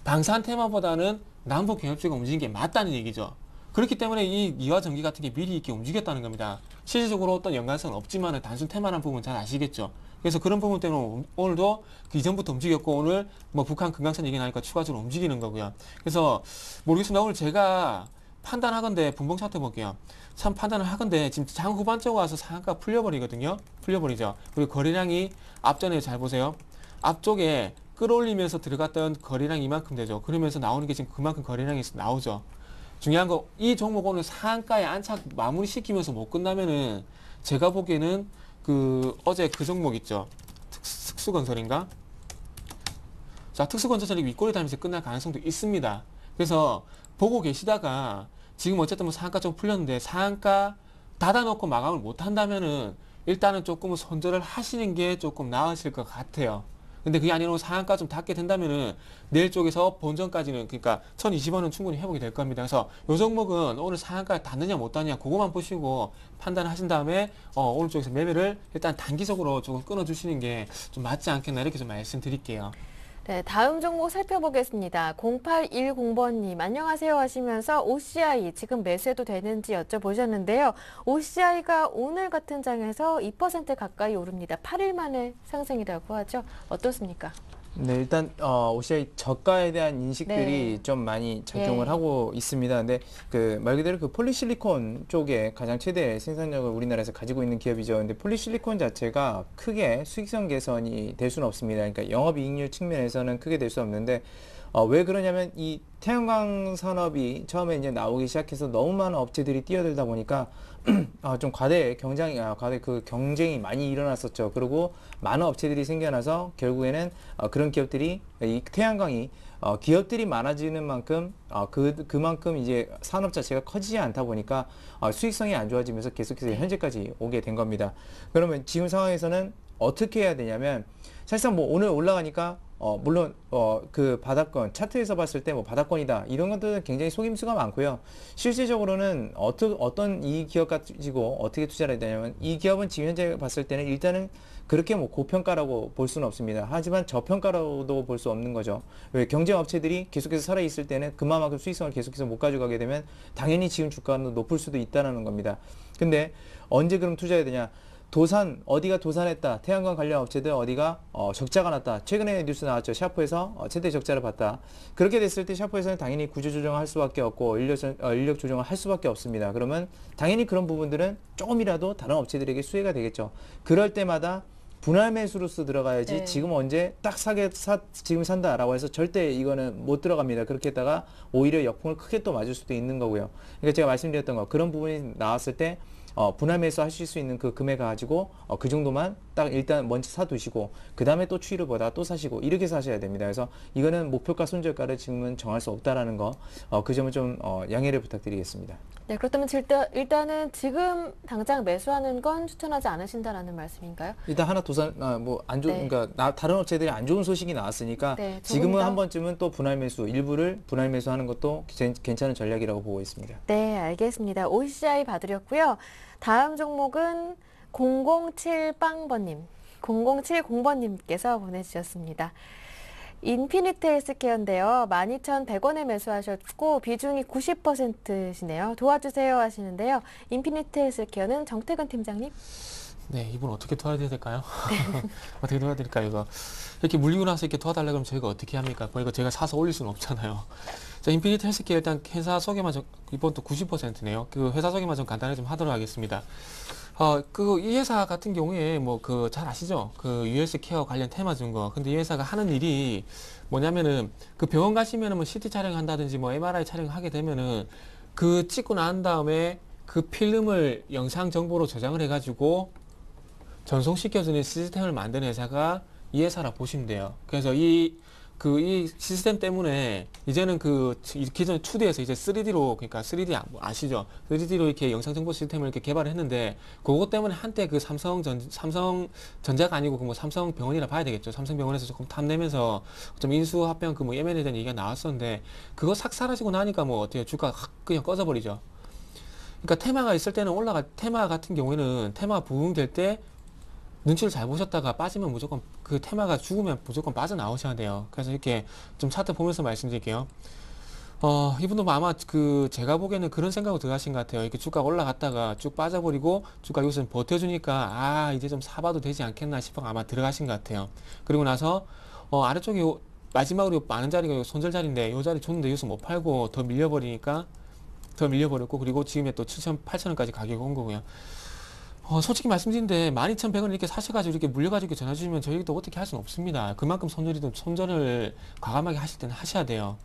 방산 테마보다는 남북 경협주가 움직이는 게 맞다는 얘기죠. 그렇기 때문에 이 이화 전기 같은 게 미리 이렇게 움직였다는 겁니다. 실질적으로 어떤 연관성은 없지만 단순 테마란 부분 잘 아시겠죠. 그래서 그런 부분 때문에 오늘도 그 이전부터 움직였고 오늘 뭐 북한 금강산 얘기 나니까 추가적으로 움직이는 거고요. 그래서 모르겠습니다. 오늘 제가 판단하건데 분봉 차트 볼게요. 참 판단을 하건데 지금 장 후반 쪽 와서 상한가 풀려버리거든요. 풀려버리죠. 그리고 거래량이 앞전에 잘 보세요. 앞쪽에 끌어올리면서 들어갔던 거래량 이만큼 되죠. 그러면서 나오는 게 지금 그만큼 거래량이 나오죠. 중요한 거 이 종목 오늘 상한가에 안착 마무리 시키면서 못 끝나면은 제가 보기에는 그 어제 그 종목 있죠. 특, 특수건설인가? 자, 특수건설이 윗꼬리 달면서 끝날 가능성도 있습니다. 그래서 보고 계시다가 지금 어쨌든 뭐 상한가 좀 풀렸는데 상한가 닫아놓고 마감을 못 한다면은 일단은 조금 손절을 하시는 게 조금 나으실 것 같아요. 근데 그게 아니라 상한가 좀 닫게 된다면은 내일 쪽에서 본전까지는 그러니까 1020원은 충분히 회복이 될 겁니다. 그래서 요 종목은 오늘 상한가 닿느냐 못 닿느냐 그거만 보시고 판단하신 다음에 어, 오늘 쪽에서 매매를 일단 단기적으로 조금 끊어주시는 게 좀 맞지 않겠나 이렇게 좀 말씀드릴게요. 네, 다음 종목 살펴보겠습니다. 0810번님, 안녕하세요 하시면서 OCI 지금 매수해도 되는지 여쭤보셨는데요. OCI가 오늘 같은 장에서 2% 가까이 오릅니다. 8일 만에 상승이라고 하죠. 어떻습니까? 네, 일단 어, OCI 저가에 대한 인식들이 네. 좀 많이 작용을 예. 하고 있습니다. 근데 그 말 그대로 그 폴리실리콘 쪽에 가장 최대 생산력을 우리나라에서 가지고 있는 기업이죠. 근데 폴리실리콘 자체가 크게 수익성 개선이 될 수는 없습니다. 그러니까 영업이익률 측면에서는 크게 될 수 없는데 어, 왜 그러냐면 이 태양광 산업이 처음에 이제 나오기 시작해서 너무 많은 업체들이 뛰어들다 보니까 아, 좀 과대 경쟁이, 아, 과대 그 경쟁이 많이 일어났었죠. 그리고 많은 업체들이 생겨나서 결국에는 어, 그런 기업들이 이 태양광이 어, 기업들이 많아지는 만큼 어, 그 그만큼 이제 산업 자체가 커지지 않다 보니까 어, 수익성이 안 좋아지면서 계속해서 현재까지 오게 된 겁니다. 그러면 지금 상황에서는 어떻게 해야 되냐면 사실상 뭐 오늘 올라가니까 어 물론 어 그 바닥권 차트에서 봤을 때 뭐 바닥권이다 이런 것들은 굉장히 속임수가 많고요. 실질적으로는 어떤 어떤 이 기업 가지고 어떻게 투자를 해야 되냐면 이 기업은 지금 현재 봤을 때는 일단은 그렇게 뭐 고평가라고 볼 수는 없습니다. 하지만 저평가라고도 볼 수 없는 거죠. 왜 경쟁 업체들이 계속해서 살아 있을 때는 그만큼 수익성을 계속해서 못 가져가게 되면 당연히 지금 주가는 높을 수도 있다는 겁니다. 근데 언제 그럼 투자해야 되냐? 도산 어디가 도산했다. 태양광 관련 업체들 어디가 어, 적자가 났다. 최근에 뉴스 나왔죠. 샤프에서 어, 최대 적자를 봤다. 그렇게 됐을 때 샤프에서는 당연히 구조 조정을 할 수밖에 없고 인력, 전- 어, 인력 조정을 할 수밖에 없습니다. 그러면 당연히 그런 부분들은 조금이라도 다른 업체들에게 수혜가 되겠죠. 그럴 때마다 분할 매수로서 들어가야지 네. 지금 언제 딱 사게 사 지금 산다라고 해서 절대 이거는 못 들어갑니다. 그렇게 했다가 오히려 역풍을 크게 또 맞을 수도 있는 거고요. 그러니까 제가 말씀드렸던 거 그런 부분이 나왔을 때 어, 분할 매수 하실 수 있는 그 금액 가지고 어, 그 정도만 딱 일단 먼저 사두시고 그 다음에 또 추이를 보다 또 사시고 이렇게 사셔야 됩니다. 그래서 이거는 목표가 손절가를 지금은 정할 수 없다라는 거, 어, 그 점은 좀 어, 양해를 부탁드리겠습니다. 네, 그렇다면 일단, 일단은 지금 당장 매수하는 건 추천하지 않으신다라는 말씀인가요? 일단 하나 도산 아, 뭐안 좋은 네. 그러니까 나- 다른 업체들이 안 좋은 소식이 나왔으니까 네, 지금은 더- 한 번쯤은 또 분할 매수 일부를 분할 매수하는 것도 괜- 괜찮은 전략이라고 보고 있습니다. 네, 알겠습니다. OCI 봐드렸고요. 다음 종목은 007빵번님, 0070번님께서 보내주셨습니다. 인피니트 헬스케어인데요. 12,100원에 매수하셨고 비중이 90%시네요. 도와주세요 하시는데요. 인피니트 헬스케어는 정태근 팀장님. 네, 이분 어떻게 도와드려야 될까요? 어떻게 도와드릴까요, 이거? 이렇게 물리고 나서 이렇게 도와달라 그러면 저희가 어떻게 합니까? 뭐 이거 제가 사서 올릴 수는 없잖아요. 자, 인피니트 헬스케어 일단 회사 소개만 좀, 이번 또 90%네요. 그 회사 소개만 좀 간단하게 좀 하도록 하겠습니다. 어, 그, 이 회사 같은 경우에 뭐 그 잘 아시죠? 그 U 헬스케어 관련 테마주인 거. 근데 이 회사가 하는 일이 뭐냐면은 그 병원 가시면은 뭐 CT 촬영한다든지 뭐 MRI 촬영하게 되면은 그 찍고 난 다음에 그 필름을 영상 정보로 저장을 해가지고 전송시켜주는 시스템을 만든 회사가 이 회사라 보시면 돼요. 그래서 이, 그, 이 시스템 때문에 이제는 그, 이 기존 2D에서 이제 3D로, 그러니까 3D 아- 뭐 아시죠? 3D로 이렇게 영상 정보 시스템을 이렇게 개발을 했는데, 그것 때문에 한때 그 삼성 전, 삼성 전자가 아니고 그 뭐 삼성 병원이라 봐야 되겠죠. 삼성 병원에서 조금 탐내면서 좀 인수 합병 그 뭐 예면에 대한 얘기가 나왔었는데, 그거 싹 사라지고 나니까 뭐 어때요? 주가 확 그냥 꺼져 버리죠. 그러니까 테마가 있을 때는 올라가 테마 같은 경우에는 테마 부흥될 때 눈치를 잘 보셨다가 빠지면 무조건 그 테마가 죽으면 무조건 빠져나오셔야 돼요. 그래서 이렇게 좀 차트 보면서 말씀드릴게요. 어, 이분도 뭐 아마 그 제가 보기에는 그런 생각으로 들어가신 것 같아요. 이렇게 주가가 올라갔다가 쭉 빠져버리고 주가 좀 버텨주니까 아 이제 좀 사봐도 되지 않겠나 싶어 아마 들어가신 것 같아요. 그리고 나서 어, 아래쪽에 요- 마지막으로 요 많은 자리가 요 손절 자리인데 요 자리 줬는데 여기서 못 팔고 더 밀려버리니까 더 밀려버렸고 그리고 지금에 또 7천 8천 원까지 가격이 온 거고요. 어, 솔직히 말씀드린데 12,100원 이렇게 사셔가지고 이렇게 물려가지고 전화 주시면 저희도 어떻게 할 수는 없습니다. 그만큼 손절이든 손절을 과감하게 하실 때는 하셔야 돼요.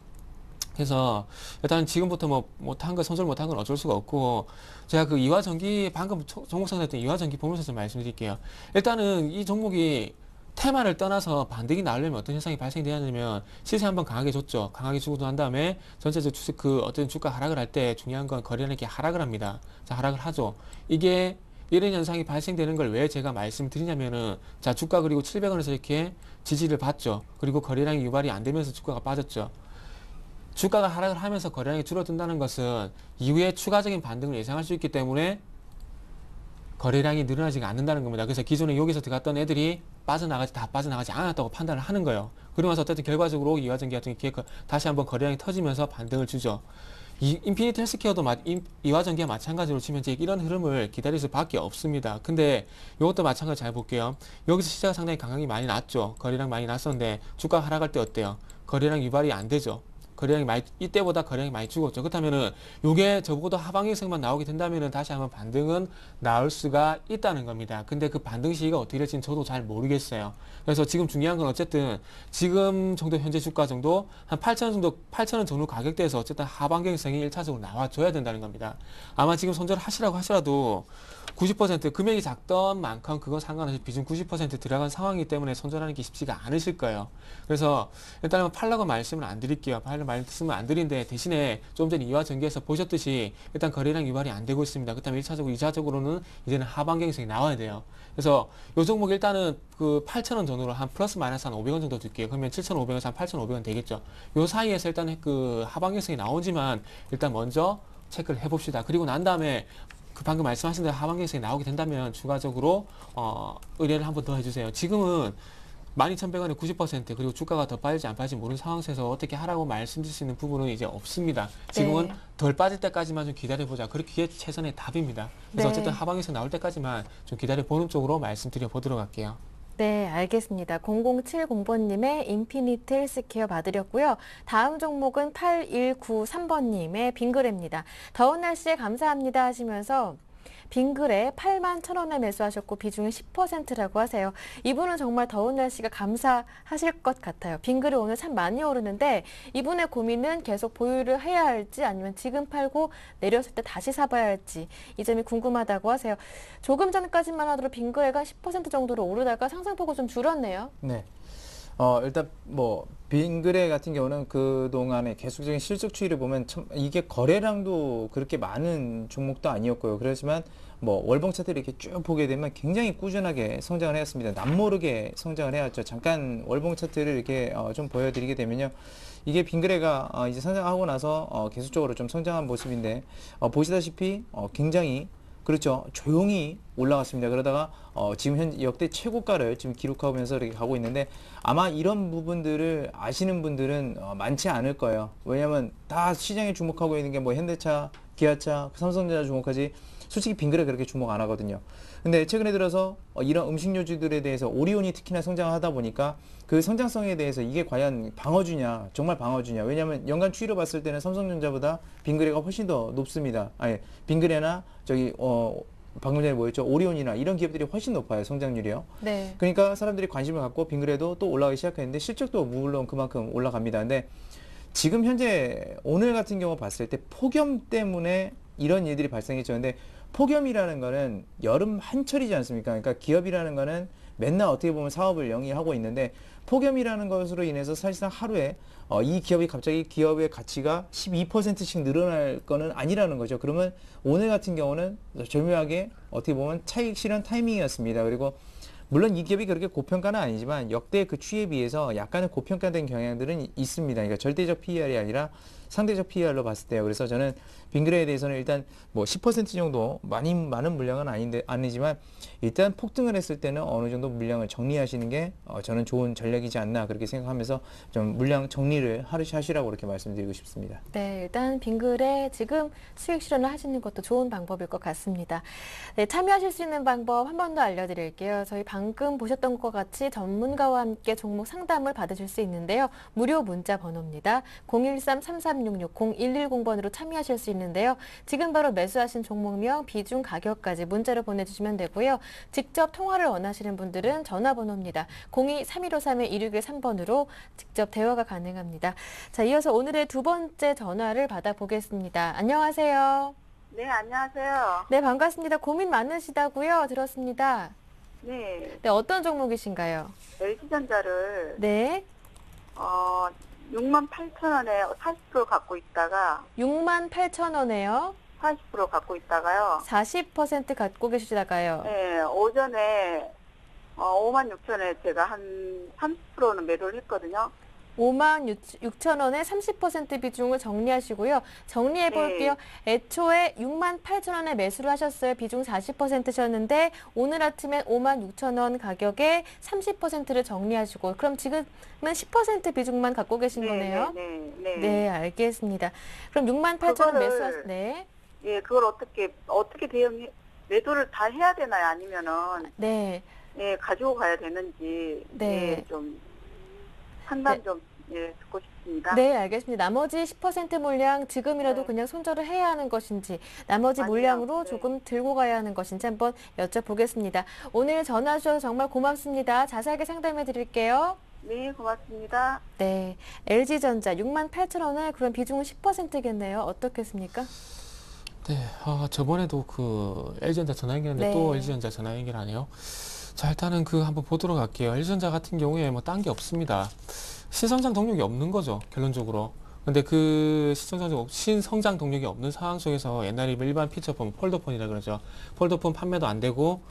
그래서 일단 지금부터 뭐 못한 거 손절 못한 건 어쩔 수가 없고 제가 그 이화전기 방금 초- 종목 상담했던 이화전기 보면서 좀 말씀드릴게요. 일단은 이 종목이 테마를 떠나서 반등이 나오려면 어떤 현상이 발생되냐면 시세 한번 강하게 줬죠. 강하게 주고 난 다음에 전체적 주식 그 어떤 주가 하락을 할 때 중요한 건 거래량이 이렇게 하락을 합니다. 자 하락을 하죠. 이게 이런 현상이 발생되는 걸 왜 제가 말씀드리냐면은 자 주가 그리고 700원에서 이렇게 지지를 받죠. 그리고 거래량이 유발이 안 되면서 주가가 빠졌죠. 주가가 하락을 하면서 거래량이 줄어든다는 것은 이후에 추가적인 반등을 예상할 수 있기 때문에 거래량이 늘어나지가 않는다는 겁니다. 그래서 기존에 여기서 들어갔던 애들이 빠져나가지 다 빠져나가지 않았다고 판단을 하는 거예요. 그러고 나서 어쨌든 결과적으로 이화전기 같은 게 다시 한번 거래량이 터지면서 반등을 주죠. 이 인피니트 헬스케어도 마, 인- 이화전기와 마찬가지로 치면 이제 이런 흐름을 기다릴 수밖에 없습니다. 근데 이것도 마찬가지 잘 볼게요. 여기서 시세가 상당히 강하게 많이 났죠. 거래량 많이 났었는데 주가 하락할 때 어때요? 거래량 유발이 안 되죠. 거래량이 많이 이때보다 거래량이 많이 죽었죠. 그렇다면은 요게 저보고도 하방 형성만 나오게 된다면은 다시 한번 반등은 나올 수가 있다는 겁니다. 근데 그 반등 시기가 어떻게 될지는 저도 잘 모르겠어요. 그래서 지금 중요한 건 어쨌든 지금 정도 현재 주가 정도 한 8,000원 정도 8,000원 전후 가격대에서 어쨌든 하방 형성이 1차적으로 나와줘야 된다는 겁니다. 아마 지금 손절을 하시라고 하시라도 90% 금액이 작던 만큼 그건 상관없이 비중 90% 들어간 상황이기 때문에 손절하는 게 쉽지가 않으실 거예요. 그래서 일단은 팔라고 말씀을 안 드릴게요. 팔라고 말씀을 안 드리는데 대신에 좀 전에 이화 전기에서 보셨듯이 일단 거래량 유발이 안 되고 있습니다. 그다음에 1차적으로 2차적으로는 이제는 하반경성이 나와야 돼요. 그래서 요 종목 일단은 그 8,000원 전후로 한 플러스 마이너스 한 500원 정도 줄게요. 그러면 7,500원에서 한 8,500원 되겠죠. 요 사이에서 일단 그 하반경성이 나오지만 일단 먼저 체크를 해봅시다. 그리고 난 다음에 그 방금 말씀하신 대로 하반경성이 나오게 된다면 추가적으로 어, 의뢰를 한 번 더 해주세요. 지금은 12,100원에 90% 그리고 주가가 더 빠질지 안 빠질지 모르는 상황에서 어떻게 하라고 말씀드릴 수 있는 부분은 이제 없습니다. 지금은 네. 덜 빠질 때까지만 좀 기다려보자. 그렇게 최선의 답입니다. 그래서 네. 어쨌든 하방에서 나올 때까지만 좀 기다려보는 쪽으로 말씀드려 보도록 할게요. 네, 알겠습니다. 0070번님의 인피니트 헬스케어 봐드렸고요. 다음 종목은 8193번님의 빙그레입니다. 더운 날씨에 감사합니다 하시면서 빙그레 8만 1,000원에 매수하셨고 비중이 10%라고 하세요. 이분은 정말 더운 날씨가 감사하실 것 같아요. 빙그레 오늘 참 많이 오르는데 이분의 고민은 계속 보유를 해야 할지 아니면 지금 팔고 내렸을 때 다시 사봐야 할지 이 점이 궁금하다고 하세요. 조금 전까지만 하더라도 빙그레가 10% 정도로 오르다가 상승폭은 좀 줄었네요. 네. 어, 일단 뭐 빙그레 같은 경우는 그 동안에 계속적인 실적 추이를 보면 참 이게 거래량도 그렇게 많은 종목도 아니었고요. 그렇지만 뭐 월봉 차트를 이렇게 쭉 보게 되면 굉장히 꾸준하게 성장을 해왔습니다. 남모르게 성장을 해왔죠. 잠깐 월봉 차트를 이렇게 어, 좀 보여드리게 되면요. 이게 빙그레가 어, 이제 성장하고 나서 어, 계속적으로 좀 성장한 모습인데 어, 보시다시피 어, 굉장히 그렇죠. 조용히 올라갔습니다. 그러다가 어, 지금 현 역대 최고가를 지금 기록하면서 이렇게 가고 있는데 아마 이런 부분들을 아시는 분들은 어, 많지 않을 거예요. 왜냐하면 다 시장에 주목하고 있는 게 뭐 현대차, 기아차, 삼성전자 주목하지 솔직히 빙그레 그렇게 주목 안 하거든요. 근데 최근에 들어서 어, 이런 음식료주들에 대해서 오리온이 특히나 성장하다 보니까 그 성장성에 대해서 이게 과연 방어주냐, 정말 방어주냐. 왜냐하면 연간 추이로 봤을 때는 삼성전자보다 빙그레가 훨씬 더 높습니다. 아니, 빙그레나 저기 어 방금 전에 뭐였죠? 오리온이나 이런 기업들이 훨씬 높아요, 성장률이요. 네. 그러니까 사람들이 관심을 갖고 빙그레도 또 올라가기 시작했는데 실적도 물론 그만큼 올라갑니다. 근데 지금 현재 오늘 같은 경우 봤을 때 폭염 때문에 이런 일들이 발생했죠. 근데 폭염이라는 거는 여름 한철이지 않습니까? 그러니까 기업이라는 거는 맨날 어떻게 보면 사업을 영위하고 있는데 폭염이라는 것으로 인해서 사실상 하루에 어, 이 기업이 갑자기 기업의 가치가 12%씩 늘어날 거는 아니라는 거죠. 그러면 오늘 같은 경우는 절묘하게 어떻게 보면 차익 실현 타이밍이었습니다. 그리고 물론 이 기업이 그렇게 고평가는 아니지만 역대 그 추이에 비해서 약간은 고평가된 경향들은 있습니다. 그러니까 절대적 PER이 아니라 상대적 PER로 봤을 때요. 그래서 저는 빙그레에 대해서는 일단 뭐 10% 정도 많이 많은 물량은 아닌데 아니지만 일단 폭등을 했을 때는 어느 정도 물량을 정리하시는 게 어, 저는 좋은 전략이지 않나 그렇게 생각하면서 좀 물량 정리를 하루씩 하시라고 그렇게 말씀드리고 싶습니다. 네, 일단 빙글에 지금 수익 실현을 하시는 것도 좋은 방법일 것 같습니다. 네, 참여하실 수 있는 방법 한 번 더 알려드릴게요. 저희 방금 보셨던 것과 같이 전문가와 함께 종목 상담을 받으실 수 있는데요. 무료 문자 번호입니다. 013-3366-0110번으로 참여하실 수 있는데요. 지금 바로 매수하신 종목명, 비중, 가격까지 문자로 보내주시면 되고요. 직접 통화를 원하시는 분들은 전화번호입니다. 02-3153-1613번으로 직접 대화가 가능합니다. 자, 이어서 오늘의 두 번째 전화를 받아보겠습니다. 안녕하세요. 네, 안녕하세요. 네, 반갑습니다. 고민 많으시다고요? 들었습니다. 네, 네, 어떤 종목이신가요? LG전자를 네, 어 6만 8천 원에 40% 갖고 있다가 6만 8천 원에요. 40% 갖고 있다가요. 40% 갖고 계시다가요. 네, 오전에 어 5만 6천에 제가 한 30%는 매도를 했거든요. 5만 6천 원에 30% 비중을 정리하시고요. 정리해 볼게요. 애초에 6만 8천 원에 매수를 하셨어요. 비중 40%셨는데 오늘 아침에 5만 6천 원 가격에 30%를 정리하시고 그럼 지금은 10% 비중만 갖고 계신 거네요. 네, 네, 네. 네, 알겠습니다. 그럼 6만 8천 원 그거를- 매수하 네. 예, 그걸 어떻게 어떻게 대응 매도를 다 해야 되나요? 아니면은 네. 예, 가지고 가야 되는지 네. 예, 좀 상담 네. 좀 예, 듣고 싶습니다. 네, 알겠습니다. 나머지 10% 물량 지금이라도 네. 그냥 손절을 해야 하는 것인지, 나머지 아니요. 물량으로 네. 조금 들고 가야 하는 것인지 한번 여쭤보겠습니다. 오늘 전화 주셔서 정말 고맙습니다. 자세하게 상담해 드릴게요. 네, 고맙습니다. 네, LG전자 6만 8천 원에 그럼 비중은 10%겠네요. 어떻겠습니까? 네, 아, 저번에도 그 LG전자 전화 연결했는데 네. 또 LG전자 전화 연결하네요. 자, 일단은 그 한번 보도록 할게요. LG전자 같은 경우에 뭐 딴 게 없습니다. 신성장 동력이 없는 거죠, 결론적으로. 근데 그 신성장, 신성장 동력이 없는 상황 속에서 옛날에 일반 피처폰, 폴더폰이라 그러죠. 폴더폰 판매도 안 되고,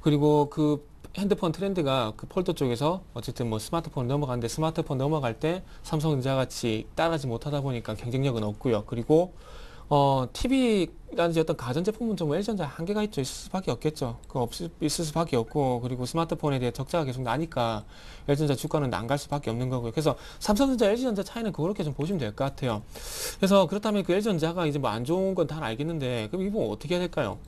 그리고 그 핸드폰 트렌드가 그 폴더 쪽에서 어쨌든 뭐 스마트폰 넘어가는데 스마트폰 넘어갈 때 삼성전자 같이 따라지 못하다 보니까 경쟁력은 없고요. 그리고 어, TV라든지 어떤 가전제품은 좀 LG전자 한계가 있죠. 있을 수밖에 없겠죠. 그 없, 있을 수밖에 없고, 그리고 스마트폰에 대해 적자가 계속 나니까 LG전자 주가는 안갈 수밖에 없는 거고요. 그래서 삼성전자, LG전자 차이는 그렇게 좀 보시면 될 것 같아요. 그래서 그렇다면 그 LG전자가 이제 뭐 안 좋은 건 다 알겠는데, 그럼 이거 어떻게 해야 될까요?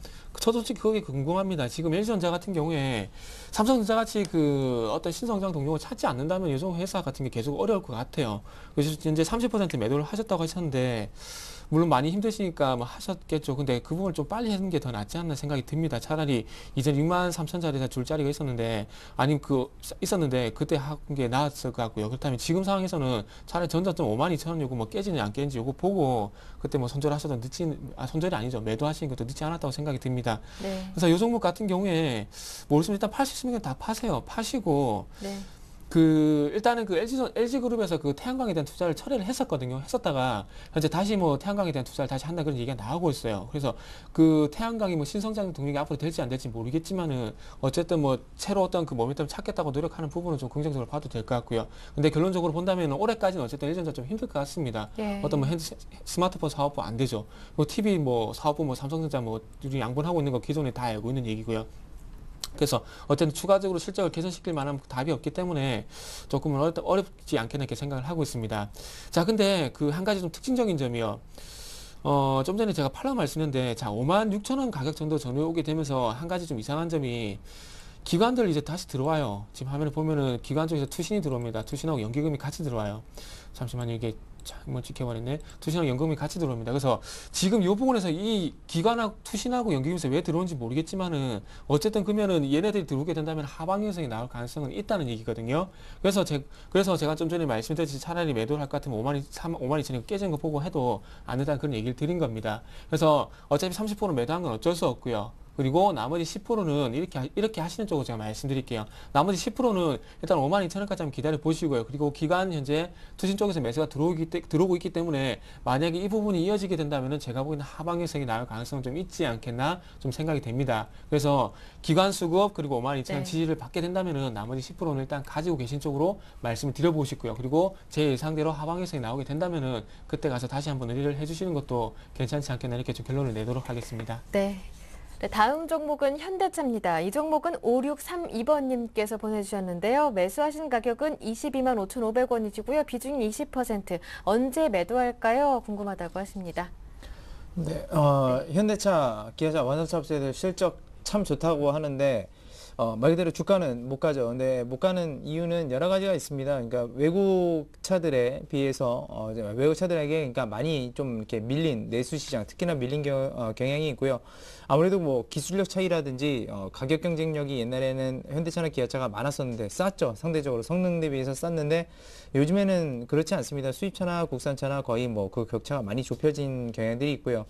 저도 솔직히 그게 궁금합니다. 지금 LG전자 같은 경우에 삼성전자 같이 그 어떤 신성장 동력을 찾지 않는다면 요즘 회사 같은 게 계속 어려울 것 같아요. 그래서 이제 30% 매도를 하셨다고 하셨는데, 물론 많이 힘드시니까 뭐 하셨겠죠. 근데 그 부분을 좀 빨리 하는 게 더 낫지 않나 생각이 듭니다. 차라리 이전 6만 3천짜리 줄 자리가 있었는데 아니면 그 있었는데 그때 한게 나았을 것 같고요. 그렇다면 지금 상황에서는 차라리 전자점 5만 2천 원 요거 뭐 깨지는지 안 깨지는지 요거 보고 그때 뭐 손절하셔도 늦지 아 손절이 아니죠. 매도하시는 것도 늦지 않았다고 생각이 듭니다. 네, 그래서 요 종목 같은 경우에 모르시면 일단 팔수 있으면 다 파세요. 파시고 네, 그 일단은 그 LG LG 그룹에서 그 태양광에 대한 투자를 철회를 했었거든요. 했었다가 현재 다시 뭐 태양광에 대한 투자를 다시 한다 그런 얘기가 나오고 있어요. 그래서 그 태양광이 뭐 신성장 동력이 앞으로 될지 안 될지 모르겠지만은 어쨌든 뭐 새로 어떤 그 모멘텀 찾겠다고 노력하는 부분은 좀 긍정적으로 봐도 될 것 같고요. 근데 결론적으로 본다면 올해까지는 어쨌든 LG전자 좀 힘들 것 같습니다. 예. 어떤 뭐 핸드 스마트폰 사업부 안 되죠. 뭐 TV 뭐 사업부 뭐 삼성전자 뭐 양분하고 있는 거 기존에 다 알고 있는 얘기고요. 그래서 어쨌든 추가적으로 실적을 개선시킬 만한 답이 없기 때문에 조금은 어렵, 어렵지 않겠나 이렇게 생각을 하고 있습니다. 자, 근데 그 한 가지 좀 특징적인 점이요. 어, 좀 전에 제가 팔라 말씀했는데, 자, 5만 6천 원 가격 정도 전해오게 되면서 한 가지 좀 이상한 점이 기관들 이제 다시 들어와요. 지금 화면에 보면은 기관 쪽에서 투신이 들어옵니다. 투신하고 연기금이 같이 들어와요. 잠시만요. 이게 잘못 찍혀버렸네. 투신하고 연금이 같이 들어옵니다. 그래서 지금 이 부분에서 이 기관하고 투신하고 연기금에서 왜 들어오는지 모르겠지만은 어쨌든 그러면은 얘네들이 들어오게 된다면 하방 현상이 나올 가능성은 있다는 얘기거든요. 그래서 제 그래서 제가 좀 전에 말씀드렸듯이 차라리 매도를 할 것 같으면 5만 2, 3, 5만 2천이 깨진 거 보고 해도 안 된다는 그런 얘기를 드린 겁니다. 그래서 어차피 30% 매도한 건 어쩔 수 없고요. 그리고 나머지 10%는 이렇게 하- 이렇게 하시는 쪽으로 제가 말씀드릴게요. 나머지 10%는 일단 5만 2천 원까지 한번 기다려 보시고요. 그리고 기간 현재 투신 쪽에서 매수가 들어오기 때, 들어오고 있기 때문에 만약에 이 부분이 이어지게 된다면은 제가 보기에는 하방 형성이 나올 가능성은 좀 있지 않겠나 좀 생각이 됩니다. 그래서 기관 수급 그리고 5만 2천 원 네. 지지를 받게 된다면은 나머지 10%는 일단 가지고 계신 쪽으로 말씀을 드려보시고요. 그리고 제 예상대로 하방 형성이 나오게 된다면은 그때 가서 다시 한번 의뢰를 해주시는 것도 괜찮지 않겠나 이렇게 좀 결론을 내도록 하겠습니다. 네. 네, 다음 종목은 현대차입니다. 이 종목은 5632번님께서 보내주셨는데요. 매수하신 가격은 22만 5,500원이시고요. 비중이 20%. 언제 매도할까요? 궁금하다고 하십니다. 네, 어, 현대차, 기아차, 완성차 업체들 실적 참 좋다고 하는데 어, 말 그대로 주가는 못 가죠. 근데 못 가는 이유는 여러 가지가 있습니다. 그러니까 외국 차들에 비해서 어, 외국 차들에게 그러니까 많이 좀 이렇게 밀린 내수 시장, 특히나 밀린 경, 어, 경향이 있고요. 아무래도 뭐 기술력 차이라든지 어, 가격 경쟁력이 옛날에는 현대차나 기아차가 많았었는데 쌌죠. 상대적으로 성능 대비해서 쌌는데 요즘에는 그렇지 않습니다. 수입차나 국산차나 거의 뭐 그 격차가 많이 좁혀진 경향들이 있고요.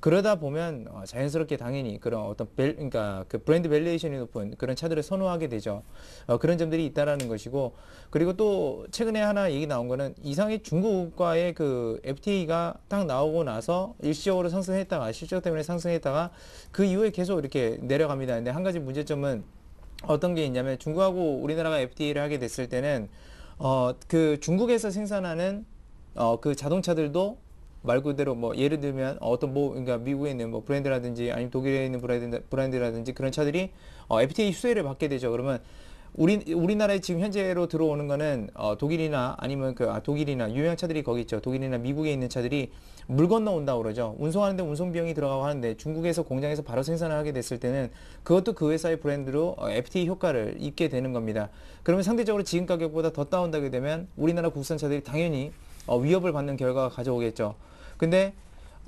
그러다 보면 어, 자연스럽게 당연히 그런 어떤 벨, 그러니까 그 브랜드 valuation이 높은 그런 차들을 선호하게 되죠. 어, 그런 점들이 있다라는 것이고 그리고 또 최근에 하나 얘기 나온 거는 이상의 중국과의 그 FTA가 딱 나오고 나서 일시적으로 상승했다가 실적 때문에 상승했다가 그 이후에 계속 이렇게 내려갑니다. 근데 한 가지 문제점은 어떤 게 있냐면 중국하고 우리나라가 FTA를 하게 됐을 때는 어 그 중국에서 생산하는 어 그 자동차들도 말 그대로 뭐 예를 들면 어떤 뭐 그러니까 미국에 있는 뭐 브랜드라든지 아니면 독일에 있는 브랜드 브랜드라든지 그런 차들이 어 FTA 수혜를 받게 되죠. 그러면 우리 우리나라에 지금 현재로 들어오는 거는 어 독일이나 아니면 그 아, 독일이나 유명 차들이 거기 있죠. 독일이나 미국에 있는 차들이 물 건너 온다고 그러죠. 운송하는데 운송 비용이 들어가고 하는데 중국에서 공장에서 바로 생산을 하게 됐을 때는 그것도 그 회사의 브랜드로 어, FTA 효과를 입게 되는 겁니다. 그러면 상대적으로 지금 가격보다 더 다운되게 되면 우리나라 국산 차들이 당연히 어, 위협을 받는 결과가 가져오겠죠. 근데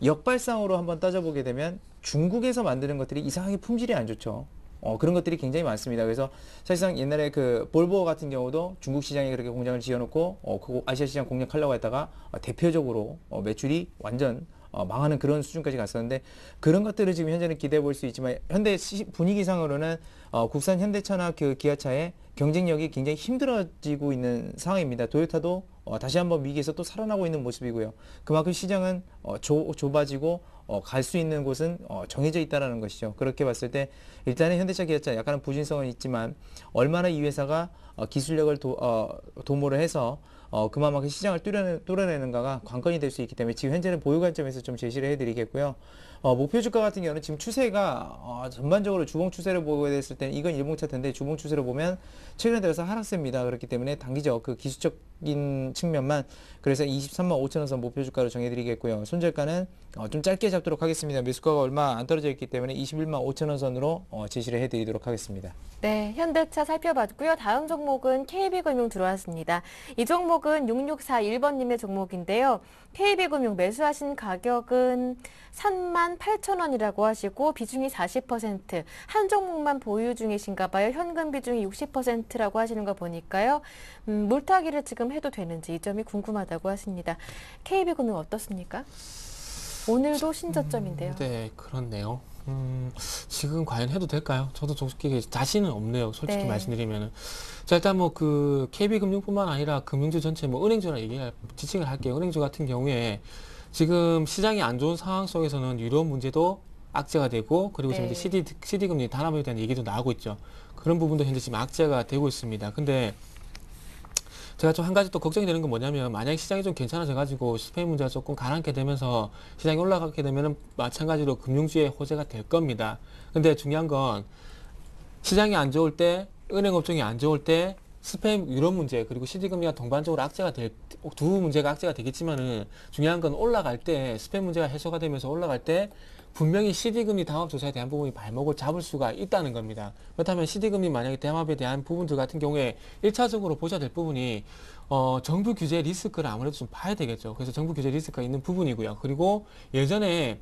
역발상으로 한번 따져보게 되면 중국에서 만드는 것들이 이상하게 품질이 안 좋죠. 어, 그런 것들이 굉장히 많습니다. 그래서 사실상 옛날에 그 볼보 같은 경우도 중국 시장에 그렇게 공장을 지어놓고 어, 그 아시아 시장 공략하려고 했다가 어, 대표적으로 어, 매출이 완전 어, 망하는 그런 수준까지 갔었는데 그런 것들을 지금 현재는 기대해 볼 수 있지만 현대 시- 분위기상으로는 어, 국산 현대차나 그 기아차의 경쟁력이 굉장히 힘들어지고 있는 상황입니다. 도요타도 어, 다시 한번 위기에서 또 살아나고 있는 모습이고요. 그만큼 시장은 어, 좁, 좁아지고 어, 갈 수 있는 곳은 어, 정해져 있다라는 것이죠. 그렇게 봤을 때 일단은 현대차, 기아차 약간은 부진성은 있지만 얼마나 이 회사가 어, 기술력을 도, 어, 도모를 해서 어, 그만큼 시장을 뚫어내, 뚫어내는가가 관건이 될 수 있기 때문에 지금 현재는 보유 관점에서 좀 제시를 해드리겠고요. 어, 목표 주가 같은 경우는 지금 추세가 어, 전반적으로 주봉 추세를 보게 됐을 때는 이건 일봉 차트인데 주봉 추세를 보면 최근에 들어서 하락세입니다. 그렇기 때문에 단기적 그 기술적인 측면만 그래서 23만 5천 원선 목표 주가로 정해드리겠고요. 손절가는 어, 좀 짧게 잡도록 하겠습니다. 매수가가 얼마 안 떨어져 있기 때문에 21만 5천 원 선으로 어, 제시를 해드리도록 하겠습니다. 네, 현대차 살펴봤고요. 다음 종목은 KB금융 들어왔습니다. 이 종목은 6641번님의 종목인데요. KB금융 매수하신 가격은 3만 8천 원이라고 하시고 비중이 40%, 한 종목만 보유 중이신가 봐요. 현금 비중이 60%라고 하시는 거 보니까요. 음, 물타기를 지금 해도 되는지 이 점이 궁금하다고 하십니다. KB금융 어떻습니까? 오늘도 신저점인데요. 네, 그렇네요. 음, 지금 과연 해도 될까요? 저도 솔직히 자신은 없네요. 솔직히 네. 말씀드리면은. 자, 일단 뭐 그 KB금융뿐만 아니라 금융주 전체 뭐 은행주나 얘기할, 지칭을 할게요. 은행주 같은 경우에 지금 시장이 안 좋은 상황 속에서는 유료 문제도 악재가 되고 그리고 지금 네. 이제 CD, CD 금리 단합에 대한 얘기도 나오고 있죠. 그런 부분도 현재 지금 악재가 되고 있습니다. 근데 제가 좀 한 가지 또 걱정이 되는 건 뭐냐면 만약에 시장이 좀 괜찮아져 가지고 스페인 문제가 조금 가라앉게 되면서 시장이 올라가게 되면은 마찬가지로 금융주의 호재가 될 겁니다. 근데 중요한 건 시장이 안 좋을 때 은행 업종이 안 좋을 때 스페인 유럽 문제 그리고 CD 금리가 동반적으로 악재가 될 두 문제가 악재가 되겠지만은 중요한 건 올라갈 때 스페인 문제가 해소가 되면서 올라갈 때 분명히 CD 금리 담합 조사에 대한 부분이 발목을 잡을 수가 있다는 겁니다. 그렇다면 CD 금리 만약에 담합에 대한 부분들 같은 경우에 일차적으로 보셔야 될 부분이 어, 정부 규제 리스크를 아무래도 좀 봐야 되겠죠. 그래서 정부 규제 리스크가 있는 부분이고요. 그리고 예전에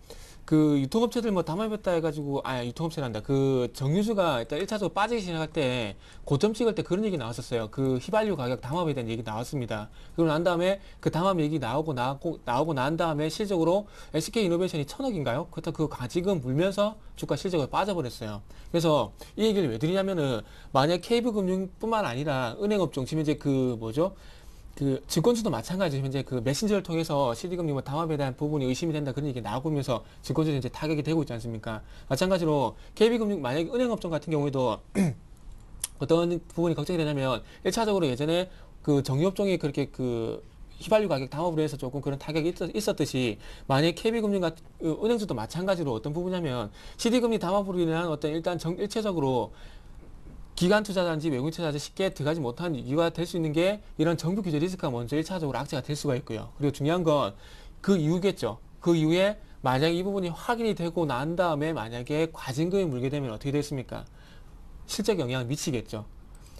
그 유통업체들 뭐 담합했다 해가지고 아 유통업체란다 그 정유주가 일단 1차적으로 빠지기 시작할 때 고점 찍을 때 그런 얘기 나왔었어요 그 휘발유 가격 담합에 대한 얘기 나왔습니다 그리고 난 다음에 그 담합 얘기 나오고 나고 나오고 난 다음에 실적으로 SK 이노베이션이 천억인가요 그렇다 그그 가지금 물면서 주가 실적으로 빠져버렸어요. 그래서 이 얘기를 왜 드리냐면은 만약 KB금융뿐만 아니라 은행업종 지금 이제 그 뭐죠? 그 증권주도 마찬가지죠. 현재 그 메신저를 통해서 CD금리 뭐 담합에 대한 부분이 의심이 된다 그런 얘기 나오고 있면서 증권주도 이제 타격이 되고 있지 않습니까? 마찬가지로 KB금융 만약 은행업종 같은 경우에도 어떤 부분이 걱정이 되냐면 1차적으로 예전에 그 정유업종이 그렇게 그 휘발유 가격 담합으로 해서 조금 그런 타격이 있었, 듯이 만약 KB금융 같은 어, 은행주도 마찬가지로 어떤 부분이냐면 CD금리 담합으로 인한 어떤 일단 정, 일체적으로 기관 투자자인지 외국인 투자자 쉽게 들어가지 못한 이유가 될 수 있는 게 이런 정부 규제 리스크가 먼저 1차적으로 악재가 될 수가 있고요. 그리고 중요한 건 그 이유겠죠. 그 이후에 만약 이 부분이 확인이 되고 난 다음에 만약에 과징금이 물게 되면 어떻게 됐습니까? 실적 영향을 미치겠죠.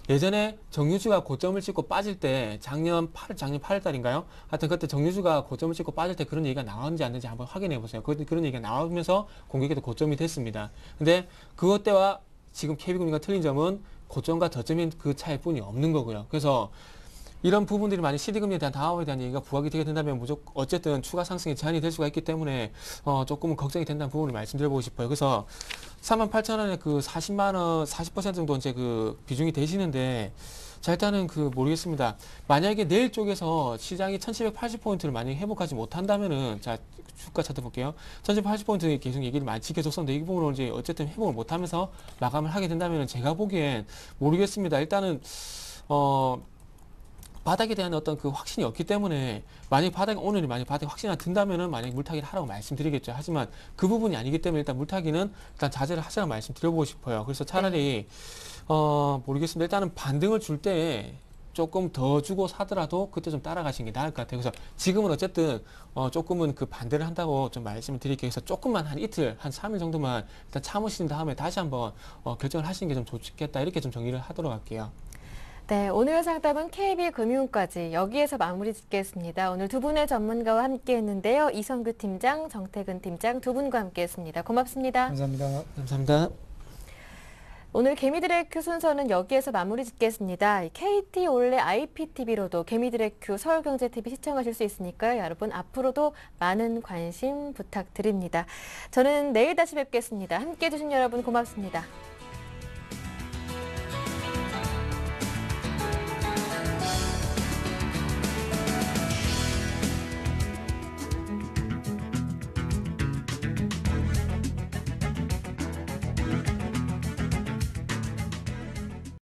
예전에 정유주가 고점을 찍고 빠질 때 작년 8월 작년 8월 달인가요? 하여튼 그때 정유주가 고점을 찍고 빠질 때 그런 얘기가 나왔는지 안 나왔는지 한번 확인해 보세요. 그, 그런 얘기가 나오면서 공격에도 고점이 됐습니다. 근데 그것 때와 지금 KB금융과 틀린 점은 고점과 저점인 그 차이뿐이 없는 거고요. 그래서 이런 부분들이 만약 CD금리에 대한 다음에 대한 얘기가 부각이 되게 된다면 무조건 어쨌든 추가 상승에 제한이 될 수가 있기 때문에 어 조금은 걱정이 된다는 부분을 말씀드려보고 싶어요. 그래서 3만 8천 원에 그 40만 원, 40% 정도 이제 그 비중이 되시는데 자 일단은 그 모르겠습니다. 만약에 내일 쪽에서 시장이 1780포인트를 만약에 회복하지 못한다면은 자 주가 차트 볼게요. 1780포인트 계속 얘기를 많이 지켜줬었는데 이 부분을 이제 어쨌든 회복을 못하면서 마감을 하게 된다면은 제가 보기엔 모르겠습니다. 일단은 어 바닥에 대한 어떤 그 확신이 없기 때문에 만약 바닥 오늘 만약 바닥에 확신이 든다면은 만약 물타기를 하라고 말씀드리겠죠. 하지만 그 부분이 아니기 때문에 일단 물타기는 일단 자제를 하자고 말씀드려보고 싶어요. 그래서 차라리 어 모르겠습니다. 일단은 반등을 줄 때 조금 더 주고 사더라도 그때 좀 따라가시는 게 나을 것 같아요. 그래서 지금은 어쨌든 어 조금은 그 반대를 한다고 좀 말씀을 드릴게요. 그래서 조금만 한 이틀, 한 3일 정도만 일단 참으신 다음에 다시 한번 어 결정을 하시는 게 좀 좋겠다. 이렇게 좀 정리를 하도록 할게요. 네, 오늘 상담은 KB금융까지 여기에서 마무리 짓겠습니다. 오늘 두 분의 전문가와 함께 했는데요. 이성규 팀장, 정태근 팀장 두 분과 함께 했습니다. 고맙습니다. 감사합니다. 감사합니다. 오늘 개미들의 큐 순서는 여기에서 마무리 짓겠습니다. KT 올레 IPTV로도 개미들의 큐 서울경제TV 시청하실 수 있으니까요. 여러분 앞으로도 많은 관심 부탁드립니다. 저는 내일 다시 뵙겠습니다. 함께해 주신 여러분 고맙습니다.